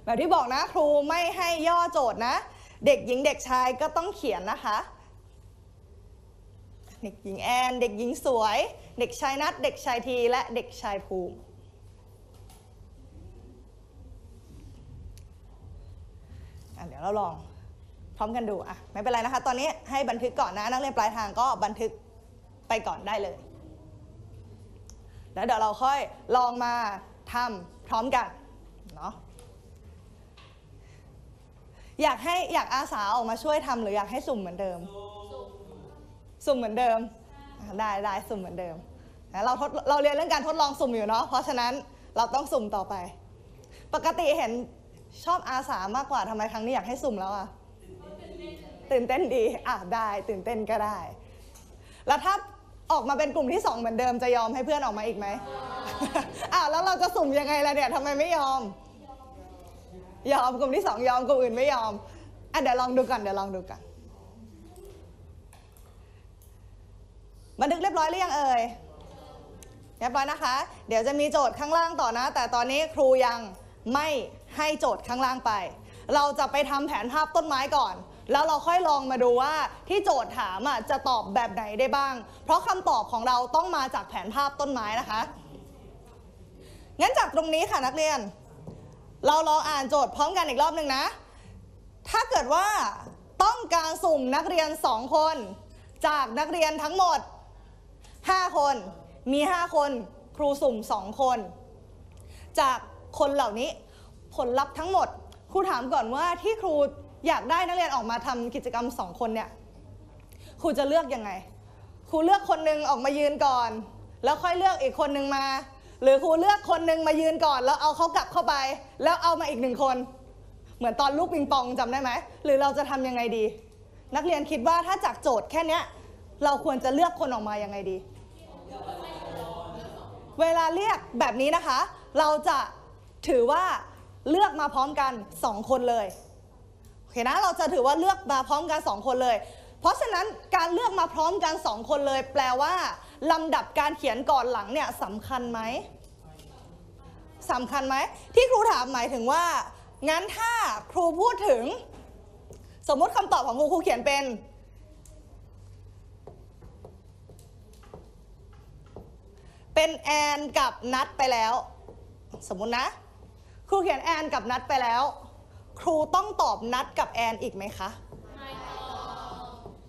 แบบที่บอกนะครูไม่ให้ย่อโจทย์นะ เด็กหญิงเด็กชายก็ต้องเขียนนะคะ เด็กหญิงแอน เด็กหญิงสวย เด็กชายนัดเด็กชายที และเด็กชายภูมิ เดี๋ยวเราลองพร้อมกันดูอะไม่เป็นไรนะคะ ตอนนี้ให้บันทึกก่อนนะ นักเรียนปลายทางก็บันทึกไปก่อนได้เลย แล้วเดี๋ยวเราค่อยลองมาทำพร้อมกันเนาะอยากให้อยากอาสาออกมาช่วยทำหรืออยากให้สุ่มเหมือนเดิม สุ่มเหมือนเดิม ได้ได้สุ่มเหมือนเดิมนะเราทดเราเรียนเรื่องการทดลองสุ่มอยู่เนาะ เพราะฉะนั้นเราต้องสุ่มต่อไป ปกติเห็นชอบอาสามากกว่าทำไมครั้งนี้อยากให้สุ่มแล้วอะตื่นเต้นดีอะได้ตื่นเต้นก็ได้ แล้วถ้าออกมาเป็นกลุ่มที่สองเหมือนเดิมจะยอมให้เพื่อนออกมาอีกไหมอะแล้วเราจะสุ่มยังไงล่ะเนี่ยทำไมไม่ยอม ยอมกลุ่มที่สองยอมกลุ่มอื่นไม่ยอมอะเดี๋ยวลองดูกันเดี๋ยวลองดูกัน บันทึกเรียบร้อยหรือยังเอ่ยเรียบร้อยนะคะ เดี๋ยวจะมีโจทย์ข้างล่างต่อนะ แต่ตอนนี้ครูยังไม่ให้โจทย์ข้างล่างไป เราจะไปทำแผนภาพต้นไม้ก่อน แล้วเราค่อยลองมาดูว่าที่โจทย์ถามอะจะตอบแบบไหนได้บ้าง เพราะคำตอบของเราต้องมาจากแผนภาพต้นไม้นะคะงั้นจากตรงนี้ค่ะนักเรียน เราลองอ่านโจทย์พร้อมกันอีกรอบหนึ่งนะ ถ้าเกิดว่าต้องการสุ่มนักเรียน 2 คน จากนักเรียนทั้งหมด 5 คน มี 5 คน ครูสุ่ม 2 คน จากคนเหล่านี้ผลลัพธ์ทั้งหมด ครูถามก่อนว่าที่ครูอยากได้นักเรียนออกมาทำกิจกรรม 2 คนเนี่ย ครูจะเลือกยังไง ครูเลือกคนหนึงออกมายืนก่อน แล้วค่อยเลือกอีกคนหนึงมา หรือครูเลือกคนหนึงมายืนก่อน แล้วเอาเขากลับเข้าไป แล้วเอามาอีกหนึ่งคน เหมือนตอนลูกปิงปองจำได้ไหม หรือเราจะทำยังไงดี นักเรียนคิดว่าถ้าจากโจทย์แค่เนี้ยเราควรจะเลือกคนออกมายังไงดี เวลาเรียกแบบนี้นะคะ เราจะถือว่าเลือกมาพร้อมกัน 2 คนเลยโอเคนะเราจะถือว่าเลือกมาพร้อมกัน 2 คนเลย เพราะฉะนั้นการเลือกมาพร้อมกัน 2 คนเลย แปลว่าลำดับการเขียนก่อนหลังเนี่ยสำคัญไหมสำคัญไหมที่ครูถามหมายถึงว่า งั้นถ้าครูพูดถึง สมมติคำตอบของครูครูเขียนเป็น เป็นแอนกับนัดไปแล้ว สมมุตินะ ครูเขียนแอนกับนัดไปแล้ว ครูต้องตอบนัดกับแอนอีกไหมคะไม่ต้อง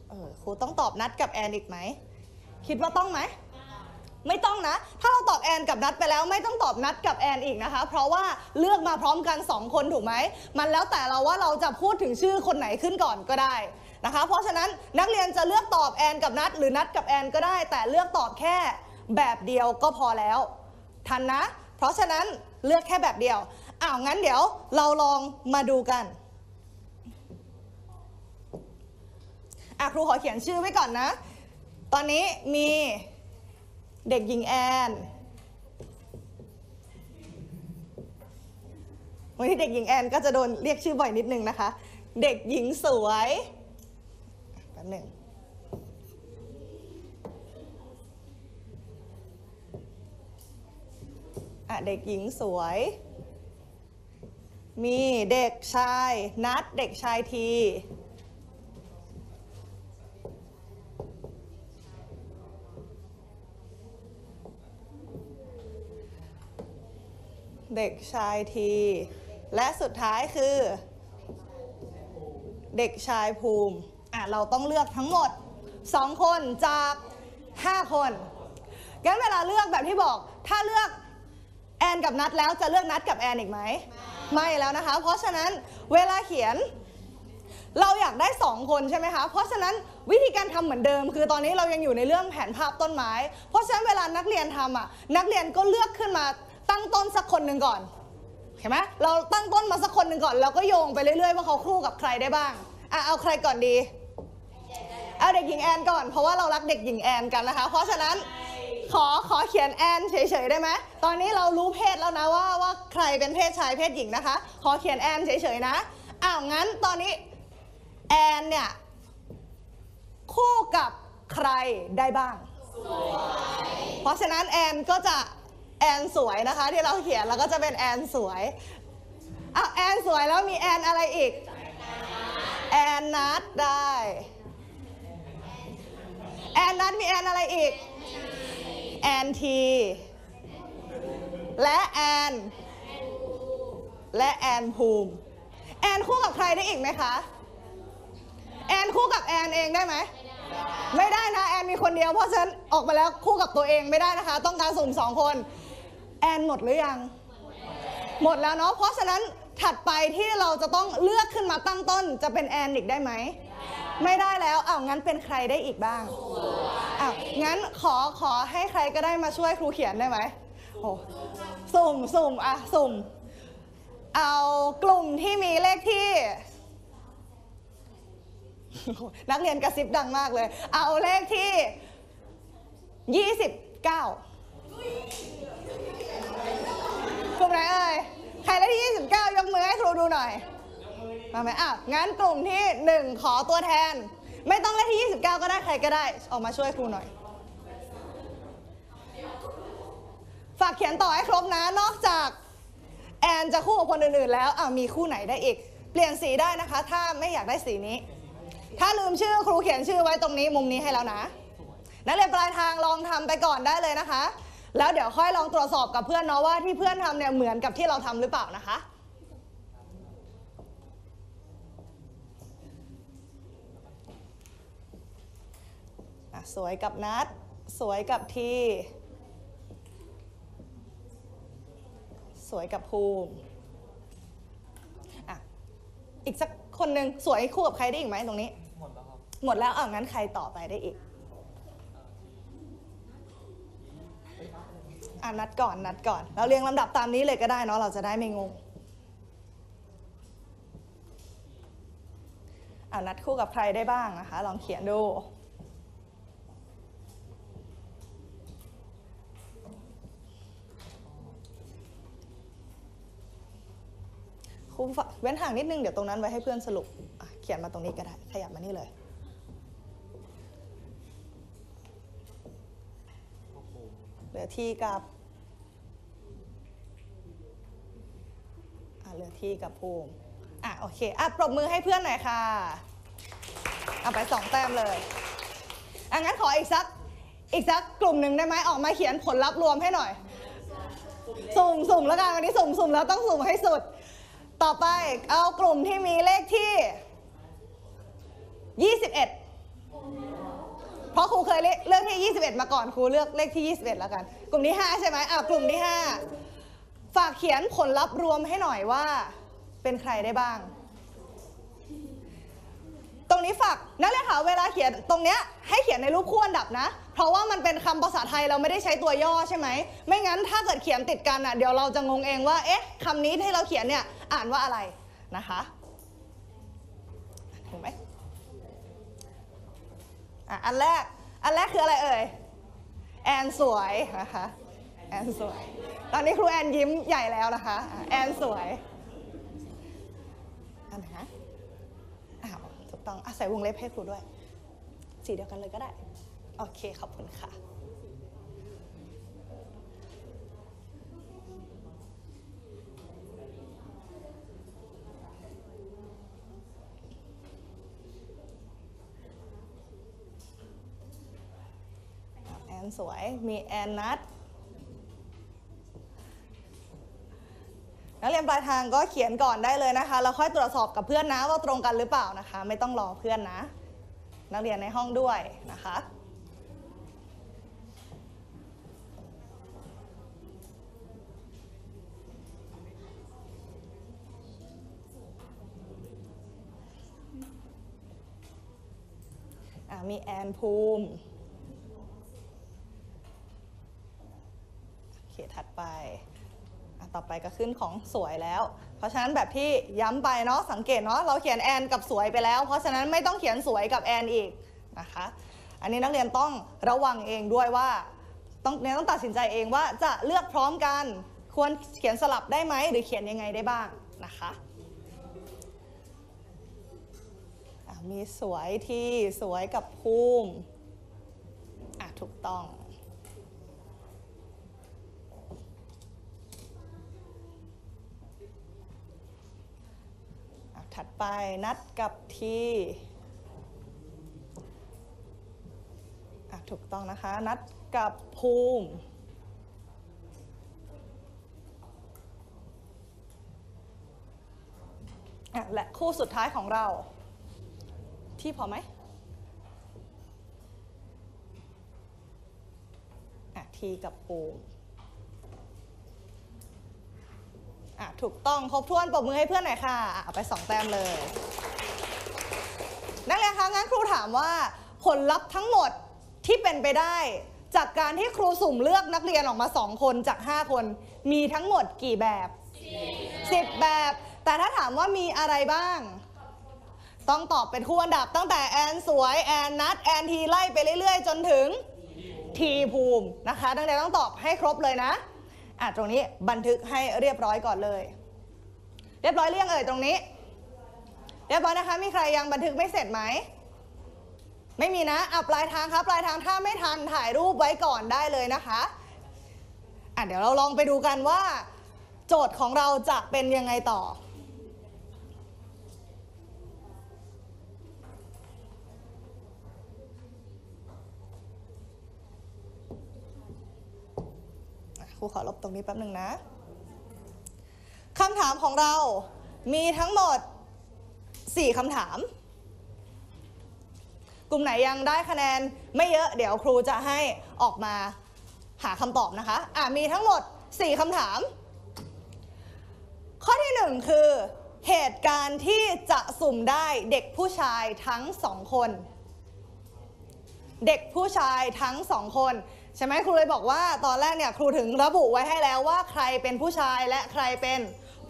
เออครูต้องตอบนัดกับแอนอีกไหมคิดว่าต้องไหมไม่ต้องนะ ถ้าเราตอบแอนกับนัดไปแล้ว ไม่ต้องตอบนัดกับแอนอีกนะคะ เพราะว่าเลือกมาพร้อมกัน 2 คนถูกไหม มันแล้วแต่เราว่าเราจะพูดถึงชื่อคนไหนขึ้นก่อนก็ได้นะคะ เพราะฉะนั้นนักเรียนจะเลือกตอบแอนกับนัดหรือนัดกับแอนก็ได้ แต่เลือกตอบแค่ แบบเดียวก็พอแล้ว ทันนะ เพราะฉะนั้นเลือกแค่แบบเดียว อ้าวงั้นเดี๋ยวเราลองมาดูกันอะครูขอเขียนชื่อไว้ก่อนนะ ตอนนี้มีเด็กหญิงแอนวันนี้เด็กหญิงแอนก็จะโดนเรียกชื่อบ่อยนิดนึงนะคะ เด็กหญิงสวยแป๊บหนึ่ง อะเด็กหญิงสวย มีเด็กชายนัดเด็กชายทีเด็กชายที และสุดท้ายคือ เด็กชายภูมิอะเราต้องเลือกทั้งหมด 2 คนจาก 5 คนงั้นเวลาเลือกแบบที่บอก ถ้าเลือก แอนกับนัดแล้วจะเลือกนัดกับแอนอีกไหมไม่แล้วนะคะ เพราะฉะนั้นเวลาเขียน เราอยากได้ 2 คนใช่ไหมคะ เพราะฉะนั้นวิธีการทำเหมือนเดิม คือตอนนี้เรายังอยู่ในเรื่องแผนภาพต้นไม้ เพราะฉะนั้นเวลานักเรียนทำอะนักเรียนก็เลือกขึ้นมาตั้งต้นสักคนหนึ่งก่อนเห็นไหมเราตั้งต้นมาสักคนหนึ่งก่อนแล้วก็โยงไปเรื่อยๆว่าเขาคู่กับใครได้บ้างอะเอาใครก่อนดีเอาเด็กหญิงแอนก่อนเพราะว่าเรารักเด็กหญิงแอนกันนะคะ เพราะฉะนั้น ขอขอเขียนแอนเฉยๆได้ไหมตอนนี้เรารู้เพศแล้วนะว่าว่าใครเป็นเพศชายเพศหญิงนะคะ ขอเขียนแอนเฉยๆนะอ้าวงั้นตอนนี้แอนเนี่ยคู่กับใครได้บ้าง เพราะฉะนั้นแอนก็จะแอนสวยนะคะ ที่เราเขียนแล้วก็จะเป็นแอนสวยอ้าวแอนสวยแล้วมีแอนอะไรอีก แอนนัดได้ แอนนัดมีแอนอะไรอีก แอนทีและแอนและแอนภูมิ แอนคู่กับใครได้อีกไหมคะ แอนคู่กับแอนเองได้ไหม ไม่ได้นะ แอนมีคนเดียวเพราะฉะนั้นออกมาแล้วคู่กับตัวเองไม่ได้นะคะ ต้องการสุ่มสองคน แอนหมดหรือยัง หมดแล้วเนาะเพราะฉะนั้นถัดไปที่เราจะต้องเลือกขึ้นมาตั้งต้นจะเป็นแอนอีกได้ไหม ไม่ได้แล้วอ้าวงั้นเป็นใครได้อีกบ้างอ้าวงั้นขอขอให้ใครก็ได้มาช่วยครูเขียนได้ไหมโอ้สุ่มสุ่มอะสุ่ม เอากลุ่มที่มีเลขที่ นักเรียนกระซิบดังมากเลย เอาเลขที่29กลุ่มไหนเอ่ยใครเลขที่29ยกมือให้ครูดูหน่อย มาไหมอะงั้นกลุ่มที่ 1 ขอตัวแทน ไม่ต้องเลขที่ 29 ก็ได้ใครก็ได้ ออกมาช่วยครูหน่อย ฝากเขียนต่อให้ครบนะ นอกจากแอนจะคู่กับคนอื่นๆ แล้วอะมีคู่ไหนได้อีก เปลี่ยนสีได้นะคะ ถ้าไม่อยากได้สีนี้ ถ้าลืมชื่อครูเขียนชื่อไว้ตรงนี้มุมนี้ให้แล้วนะ นักเรียนปลายทางลองทำไปก่อนได้เลยนะคะ แล้วเดี๋ยวค่อยลองตรวจสอบกับเพื่อนเนาะว่าที่เพื่อนทำเนี่ยเหมือนกับที่เราทำหรือเปล่านะคะ สวยกับนัด สวยกับที สวยกับภูมิอะอีกสักคนหนึ่งสวยคู่กับใครได้อีกไหมตรงนี้ หมดแล้วครับ หมดแล้วอะงั้นใครต่อไปได้อีกอะนัดก่อนนัดก่อน เราเรียงลำดับตามนี้เลยก็ได้เนาะเราจะได้ไม่งงอะนัดคู่กับใครได้บ้างนะคะ ลองเขียนดู ครูฝากเว้นห่างนิดนึงเดี๋ยวตรงนั้นไว้ให้เพื่อนสรุปเขียนมาตรงนี้ก็ได้ ขยับมานี่เลยเหลือที่กับเหลือที่กับภูมิอะโอเคอะปรบมือให้เพื่อนหน่อยค่ะเอาไปสองแต้มเลยอะงั้นขออีกสักอีกสักกลุ่มหนึ่งได้ไหมออกมาเขียนผลลัพธ์รวมให้หน่อย สุ่มสุ่มแล้วกันวันนี้สุ่มสุ่มแล้วต้องสุ่มให้สุด ต่อไปเอากลุ่มที่มีเลขที่ 21 เพราะครูเคยเลือกที่ 21 มาก่อนครูเลือกเลขที่ 21 แล้วกัน กลุ่มที่ 5 ใช่ไหมอะกลุ่มที่ 5 ฝากเขียนผลลัพธ์รวมให้หน่อยว่า เป็นใครได้บ้าง ตรงนี้ฝากนักเรียนคะเวลาเขียนตรงเนี้ยให้เขียนในรูปคู่อันดับนะ เพราะว่ามันเป็นคำภาษาไทยเราไม่ได้ใช้ตัวย่อใช่ไหม ไม่งั้นถ้าเกิดเขียนติดกันอะเดี๋ยวเราจะงงเองว่า เอ๊ะคำนี้ที่เราเขียนเนี่ย อ่านว่าอะไรนะคะถูกไหมอะอันแรก อันแรกคืออะไรเอ่ย แอนสวยนะคะ แอนสวย ตอนนี้ครูแอนยิ้มใหญ่แล้วนะคะ แอนสวย อันไหนนะอ้าวถูกต้องอะใส่วงเล็บให้ครูด้วย สีเดียวกันเลยก็ได้ โอเค ขอบคุณค่ะ แอนสวย มีแอนนัทนักเรียนปลายทางก็เขียนก่อนได้เลยนะคะ แล้วค่อยตรวจสอบกับเพื่อนนะว่าตรงกันหรือเปล่านะคะ ไม่ต้องรอเพื่อนนะ นักเรียนในห้องด้วยนะคะอะมีแอนภูมิ โอเค ถัดไปต่อไปก็ขึ้นของสวยแล้ว เพราะฉะนั้นแบบที่ย้ำไปเนาะสังเกตเนาะเราเขียนแอนกับสวยไปแล้ว เพราะฉะนั้นไม่ต้องเขียนสวยกับแอนอีกนะคะ อันนี้นักเรียนต้องระวังเองด้วยว่าต้องเนี่ยต้องตัดสินใจเองว่าจะเลือกพร้อมกัน ควรเขียนสลับได้ไหมหรือเขียนยังไงได้บ้างนะคะอะมีสวยที่สวยกับภูมิอะถูกต้อง อะ ถัดไปนัดกับที่ถูกต้องนะคะ นัดกับภูมิ และคู่สุดท้ายของเรา ที่พอไหมทีกับภูมิ อะถูกต้องครบถ้วนปรบมือให้เพื่อนหน่อยค่ะอะเอาไปสองแต้มเลย นักเรียนคะงั้นครูถามว่าผลลัพธ์ทั้งหมดที่เป็นไปได้ จากการที่ครูสุ่มเลือกนักเรียนออกมา 2 คนจาก 5 คน มีทั้งหมดกี่แบบ 10 แบบ แต่ถ้าถามว่ามีอะไรบ้าง ต้องตอบเป็นคู่อันดับตั้งแต่แอนสวย แอนนัดแอนทีไล่ไปเรื่อยๆ จนถึงทีภูมินะคะนักเรียนต้องตอบให้ครบเลยนะ อะตรงนี้บันทึกให้เรียบร้อยก่อนเลย เรียบร้อยเรียงเอ่ยตรงนี้ เรียบร้อยนะคะ มีใครยังบันทึกไม่เสร็จไหมไม่มีนะอะปลายทางครับปลายทางถ้าไม่ทันถ่ายรูปไว้ก่อนได้เลยนะคะอะเดี๋ยวเราลองไปดูกันว่า โจทย์ของเราจะเป็นยังไงต่อ ครูขอลบตรงนี้แป๊บหนึ่งนะคำถามของเรามีทั้งหมด 4คำถาม กลุ่มไหนยังได้คะแนนไม่เยอะเดี๋ยวครูจะให้ออกมาหาคำตอบนะคะอะมีทั้งหมด 4คำถาม ข้อที่ 1 คือ เหตุการณ์ที่จะสุ่มได้เด็กผู้ชายทั้งสองคน เด็กผู้ชายทั้งสองคน ใช่ไหมครูเลยบอกว่าตอนแรกเนี่ยครูถึงระบุไว้ให้แล้วว่าใครเป็นผู้ชายและใครเป็น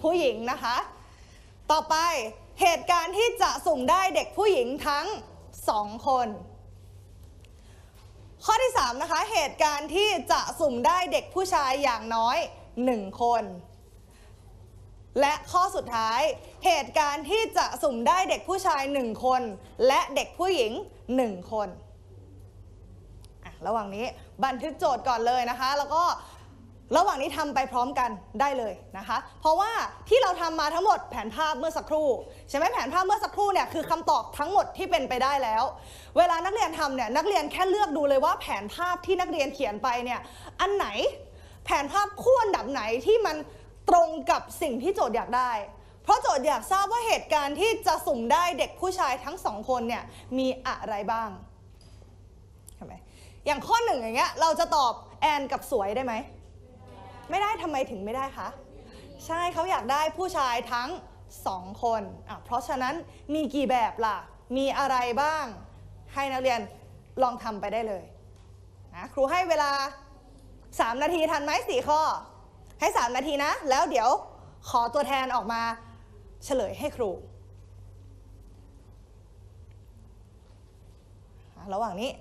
ผู้หญิงนะคะ ต่อไปเหตุการณ์ที่จะสุ่มได้เด็กผู้หญิงทั้งสองคน ข้อที่ 3 นะคะ เหตุการณ์ที่จะสุ่มได้เด็กผู้ชายอย่างน้อย 1 คน และข้อสุดท้าย เหตุการณ์ที่จะสุ่มได้เด็กผู้ชาย 1 คน และเด็กผู้หญิง 1 คนอะระหว่างนี้ บันทึกโจทย์ก่อนเลยนะคะ แล้วก็ระหว่างนี้ทำไปพร้อมกันได้เลยนะคะ เพราะว่าที่เราทำมาทั้งหมดแผนภาพเมื่อสักครู่ใช่ไหมแผนภาพเมื่อสักครู่เนี่ยคือคำตอบทั้งหมดที่เป็นไปได้แล้ว เวลานักเรียนทำเนี่ยนักเรียนแค่เลือกดูเลยว่าแผนภาพที่นักเรียนเขียนไปเนี่ยอันไหนแผนภาพคู่อันดับไหนที่มันตรงกับสิ่งที่โจทย์อยากได้ เพราะโจทย์อยากทราบว่าเหตุการณ์ที่จะสุ่มได้เด็กผู้ชายทั้งสองคนเนี่ยมีอะไรบ้าง อย่างข้อหนึ่งอย่างเงี้ยเราจะตอบแอนกับสวยได้ไหม ไม่ได้ทำไมถึงไม่ได้คะ ใช่เขาอยากได้ผู้ชายทั้งสองคนอะเพราะฉะนั้นมีกี่แบบล่ะ มีอะไรบ้าง ให้นักเรียนลองทำไปได้เลยนะครูให้เวลา 3 นาทีทันไหมสี่ข้อ ให้ 3 นาทีนะ แล้วเดี๋ยวขอตัวแทนออกมาเฉลยให้ครู ระหว่างนี้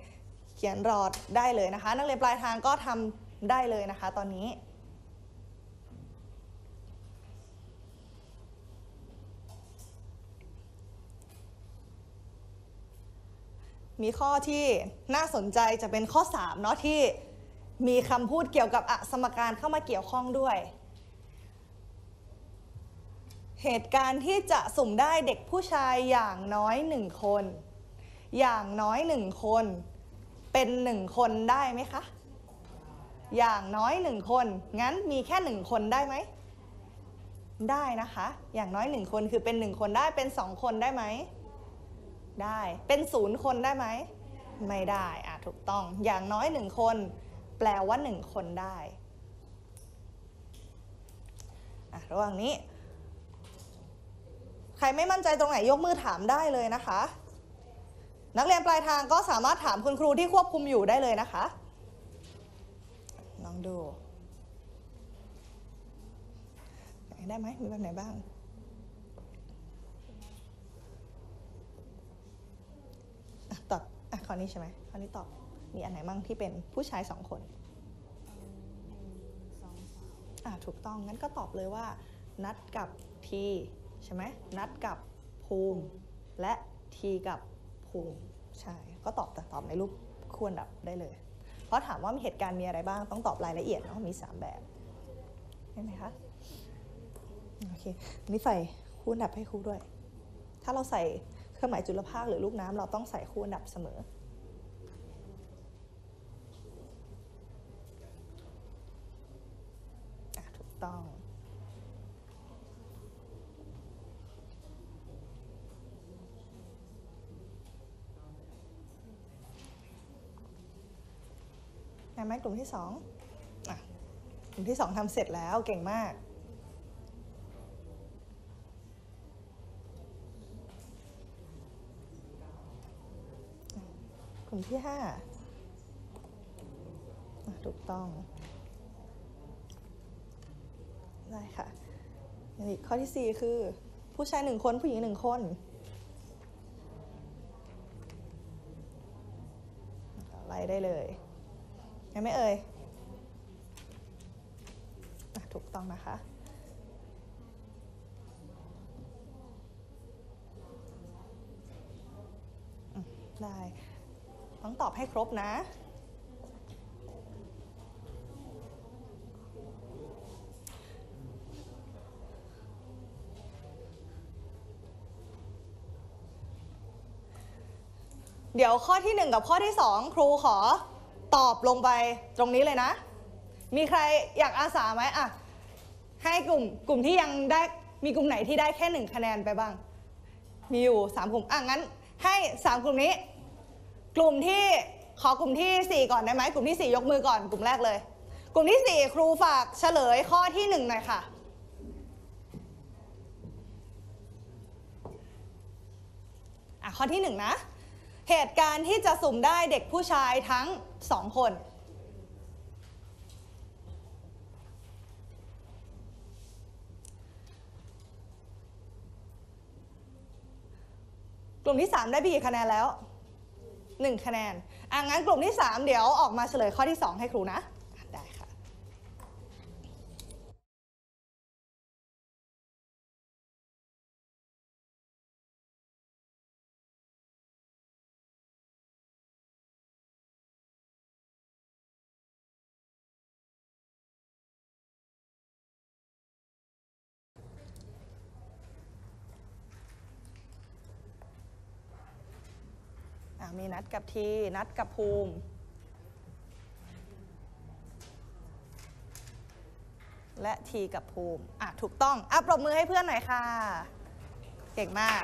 เขียนรอดได้เลยนะคะ นักเรียนปลายทางก็ทำได้เลยนะคะ ตอนนี้มีข้อที่น่าสนใจจะเป็นข้อ 3 เนาะที่มีคำพูดเกี่ยวกับอสมการเข้ามาเกี่ยวข้องด้วย เหตุการณ์ที่จะสุ่มได้เด็กผู้ชายอย่างน้อยหนึ่งคน อย่างน้อยหนึ่งคน เป็นหนึ่งคนได้ไหมคะ อย่างน้อยหนึ่งคน งั้นมีแค่หนึ่งคนได้ไหม ได้นะคะ อย่างน้อยหนึ่งคนคือเป็นหนึ่งคนได้ เป็นสองคนได้ไหม ได้ เป็นศูนย์คนได้ไหม ไม่ได้อะถูกต้อง อย่างน้อยหนึ่งคน แปลว่าหนึ่งคนได้อะระหว่างนี้ ใครไม่มั่นใจตรงไหนยกมือถามได้เลยนะคะ นักเรียนปลายทางก็สามารถถามคุณครูที่ควบคุมอยู่ได้เลยนะคะ ลองดู ได้ไหมมีแบบไหนบ้างอตอบ อะข้อนี้ใช่ไหมข้อนี้ตอบ มีอันไหนบ้างที่เป็นผู้ชายสองคนอะถูกต้อง งั้นก็ตอบเลยว่า นัดกับทีใช่ไหมนัดกับภูมิ และทีกับภูมิ ใช่ ก็ตอบแต่ตอบในรูปควรดับได้เลย เพราะถามว่ามีเหตุการณ์มีอะไรบ้างต้องตอบรายละเอียดเนาะมี 3 แบบเห็นไหมคะโอเคนี่ใส่คู่อันดับให้ครูด้วย ถ้าเราใส่เครื่องหมายจุลภาคหรือลูกน้ำเราต้องใส่คู่อันดับเสมออะถูกต้อง ได้ไหมกลุ่มที่สองอะกลุ่มที่สองทำเสร็จแล้วเก่งมาก กลุ่มที่ห้าถูกต้อง ได้ค่ะอีกข้อที่สี่คือ ผู้ชายหนึ่งคนผู้หญิงหนึ่งคนไล่ได้เลย ยังไม่เอ่ยถูกต้องนะคะได้ ต้องตอบให้ครบนะ เดี๋ยวข้อที่ 1 กับข้อที่ 2 ครูขอ ตอบลงไปตรงนี้เลยนะ มีใครอยากอาสาไหมอะ ให้กลุ่มกลุ่มที่ยังได้มีกลุ่มไหนที่ได้แค่หนึ่งคะแนนไปบ้าง มีอยู่3กลุ่มอะงั้น ให้3กลุ่มนี้ กลุ่มที่ขอกลุ่มที่4ก่อนได้ไหมกลุ่มที่4ยกมือก่อนกลุ่มแรกเลย กลุ่มที่4ครูฝากเฉลยข้อที่1หน่อยค่ะอะข้อที่1นะเหตุการณ์ที่จะสุ่มได้เด็กผู้ชายทั้ง สองคน กลุ่มที่ 3 ได้ไปกี่คะแนนแล้ว 1 คะแนนอะงั้นกลุ่มที่ 3 เดี๋ยวออกมาเฉลยข้อที่ 2 ให้ครูนะได้ค่ะ มีนัดกับที นัดกับภูมิ และทีกับภูมิ อะ ถูกต้อง อะ ปรบมือให้เพื่อนหน่อยค่ะ เก่งมาก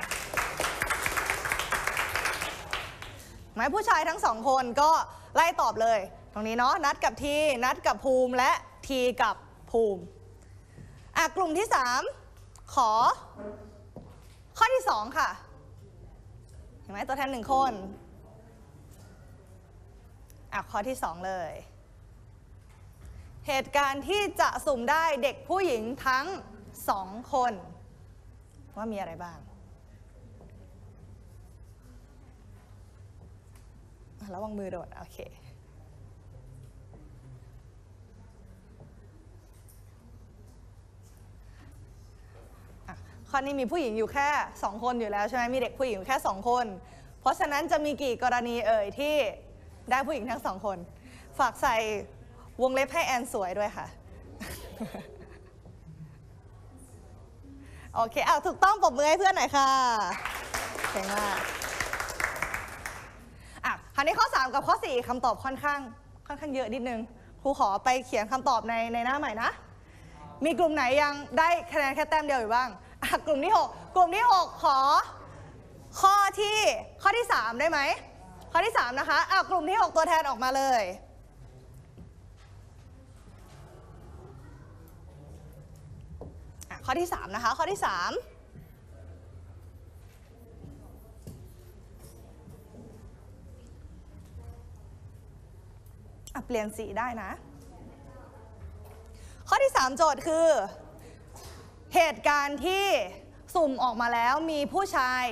หมายผู้ชายทั้งสองคนก็ไล่ตอบเลย ตรงนี้เนาะ นัดกับที นัดกับภูมิ และทีกับภูมิ อะ กลุ่มที่ 3 ขอ ข้อที่ 2 ค่ะเห็นไหมตัวแทนหนึ่งคน อะข้อที่ 2 เลย เหตุการณ์ที่จะสุ่มได้เด็กผู้หญิงทั้งสองคน ว่ามีอะไรบ้างระวังมือโดด โอเคข้อนี้มีผู้หญิงอยู่แค่ 2 คนอยู่แล้วใช่ไหมมีเด็กผู้หญิงอยู่แค่ 2 คน เพราะฉะนั้นจะมีกี่กรณีเอ่ยที่ ได้ผู้หญิงทั้งสองคน ฝากใส่วงเล็บให้แอนสวยด้วยค่ะ โอเคเอาถูกต้องปรบมือให้เพื่อนหน่อยค่ะเก่งมากอะคราวนี้ข้อ 3 กับข้อ 4คำตอบค่อนข้าง ค่อนข้างเยอะนิดนึง ครูขอไปเขียนคำตอบในในหน้าใหม่นะ มีกลุ่มไหนยังได้คะแนนแค่แต้มเดียวอยู่บ้างอะกลุ่มที่ 6 กลุ่มที่ 6 ขอข้อที่ข้อที่ 3 ได้ไหม ข้อที่ 3 นะคะอะกลุ่มที่ 6 ตัวแทนออกมาเลยข้อที่ 3 นะคะ ข้อที่ 3 เปลี่ยนสีได้นะ ข้อที่ 3 โจทย์คือ เหตุการณ์ที่สุ่มออกมาแล้วมีผู้ชาย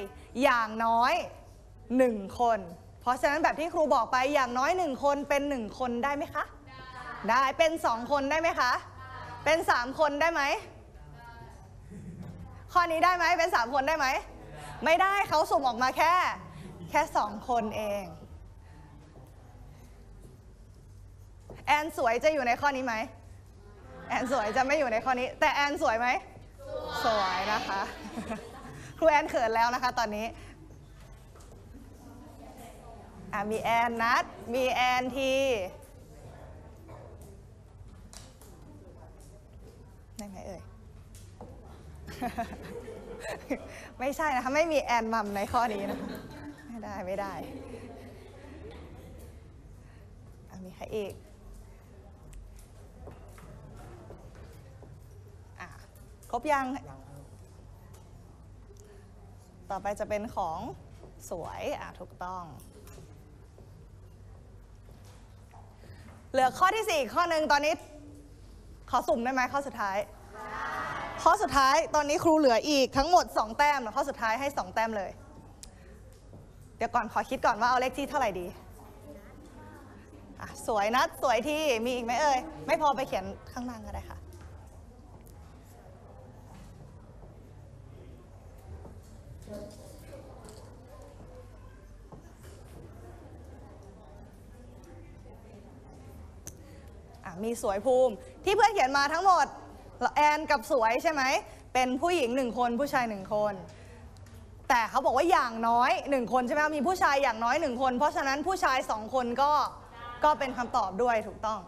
อย่างน้อย 1 คน เพราะฉะนั้นแบบที่ครูบอกไปอย่างน้อย1คนเป็น1คนได้ไหมคะ ได้เป็น2คนได้ไหมคะ เป็น3คนได้ไหมข้อนี้ได้ไหมเป็น3คนได้ไหม ไม่ได้เขาสุ่มออกมาแค่ แค่2คนเอง แอนสวยจะอยู่ในข้อนี้ไหมแอนสวยจะไม่อยู่ในข้อนี้ แต่แอนสวยไหมสวยนะคะ ครูแอนเขินแล้วนะคะตอนนี้ อะมีแอนนัดมีแอนทีได้ไหมเอ่ย ไม่ใช่นะคะ ไม่มีแอนมัมในข้อนี้นะคะ ไม่ได้ ไม่ได้ มีใครอีกอะครบยัง ต่อไปจะเป็นของสวยอะถูกต้อง เหลือข้อที่สี่ข้อหนึ่งตอนนี้ ขอสุ่มได้ไหมข้อสุดท้าย ข้อสุดท้ายตอนนี้ครูเหลืออีกทั้งหมด 2 แต้มข้อสุดท้ายให้ 2 แต้มเลย เดี๋ยวก่อนขอคิดก่อนว่าเอาเลขที่เท่าไหร่ดีสวยนะสวยที่มีอีกไหมเอ่ยไม่พอไปเขียนข้างล่างก็ได้ค่ะ อะมีสวยภูมิ ที่เพื่อนเขียนมาทั้งหมดแอนกับสวยใช่ไหม เป็นผู้หญิงหนึ่งคนผู้ชายหนึ่งคน แต่เขาบอกว่าอย่างน้อยหนึ่งคนใช่ไหมมีผู้ชายอย่างน้อยหนึ่งคน เพราะฉะนั้นผู้ชายสองคนก็ก็เป็นคำตอบด้วยถูกต้อง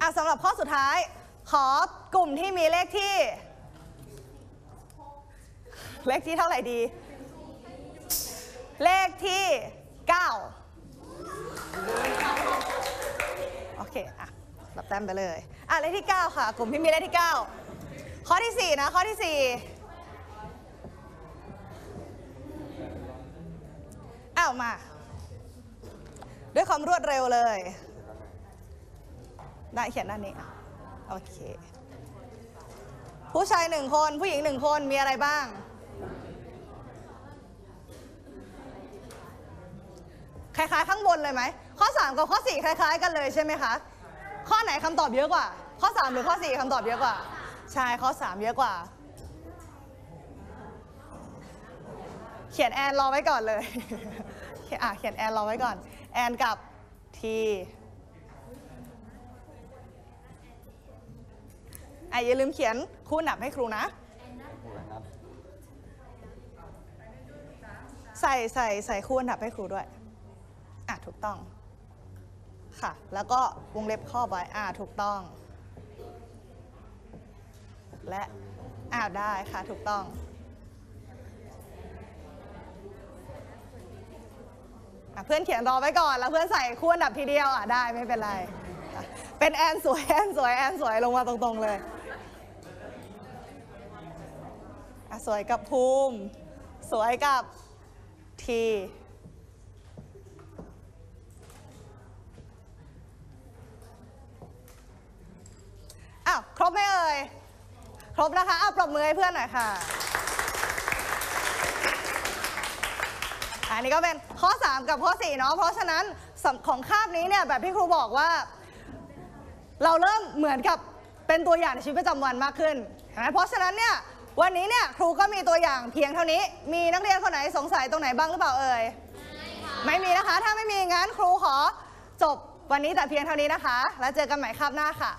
อะสำหรับข้อสุดท้าย ขอกลุ่มที่มีเลขที่ เลขที่เท่าไหร่ดี เลขที่ 9 โอเคอะรับแต้มไปเลย อะ เลขที่ 9 ค่ะ กลุ่มที่มีเลขที่ 9 ข้อที่ 4 นะ ข้อที่ 4 อ้าว มา ด้วยความรวดเร็วเลย ได้เขียนด้านนี้ โอเคผู้ชายหนึ่งคนผู้หญิงหนึ่งคนมีอะไรบ้าง คล้ายๆ ข้างบนเลยไหม ข้อ 3 กับข้อ 4 คล้าย ๆ กันเลยใช่ไหมคะ ข้อไหนคำตอบเยอะกว่า ข้อ 3 หรือข้อ 4คำตอบเยอะกว่า ใช่ ข้อ 3 เยอะกว่า เขียนแอนรอไว้ก่อนเลยอะเขียนแอนรอไว้ก่อน แอนกับทีไอะอย่าลืมเขียนคู่หนับให้ครูนะ ใส่ใส่ใส่คู่หนับให้ครูด้วย อะถูกต้อง ค่ะ แล้วก็วงเล็บข้อบไว้อะถูกต้อง และอ่าได้ค่ะถูกต้องเพื่อนเขียนรอไว้ก่อน แล้วเพื่อนใส่คู่อันดับทีเดียวอะได้ไม่เป็นไร เป็นแอนสวยแอนสวยแอนสวยลงมาตรงๆเลยสวยกับภูมิ สวยกับที อ้าวครบไหมเอ่ย ครบนะคะอ้าวปรบมือให้เพื่อนหน่อยค่ะ อันนี้ก็เป็นข้อ 3 กับข้อ4เนาะเพราะฉะนั้นของคาบนี้เนี่ยแบบที่ครูบอกว่า เราเริ่มเหมือนกับเป็นตัวอย่างในชีวิตประจำวันมากขึ้นเห็นไหมเพราะฉะนั้นเนี่ยวันนี้เนี่ยครูก็มีตัวอย่างเพียงเท่านี้ มีนักเรียนคนไหนสงสัยตรงไหนบ้างหรือเปล่าเอ่ย ไม่มีนะคะ ถ้าไม่มีงั้นครูขอจบวันนี้แต่เพียงเท่านี้นะคะ แล้วเจอกันใหม่คาบหน้าค่ะ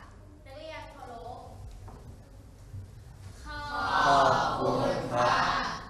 ขอบคุณครับ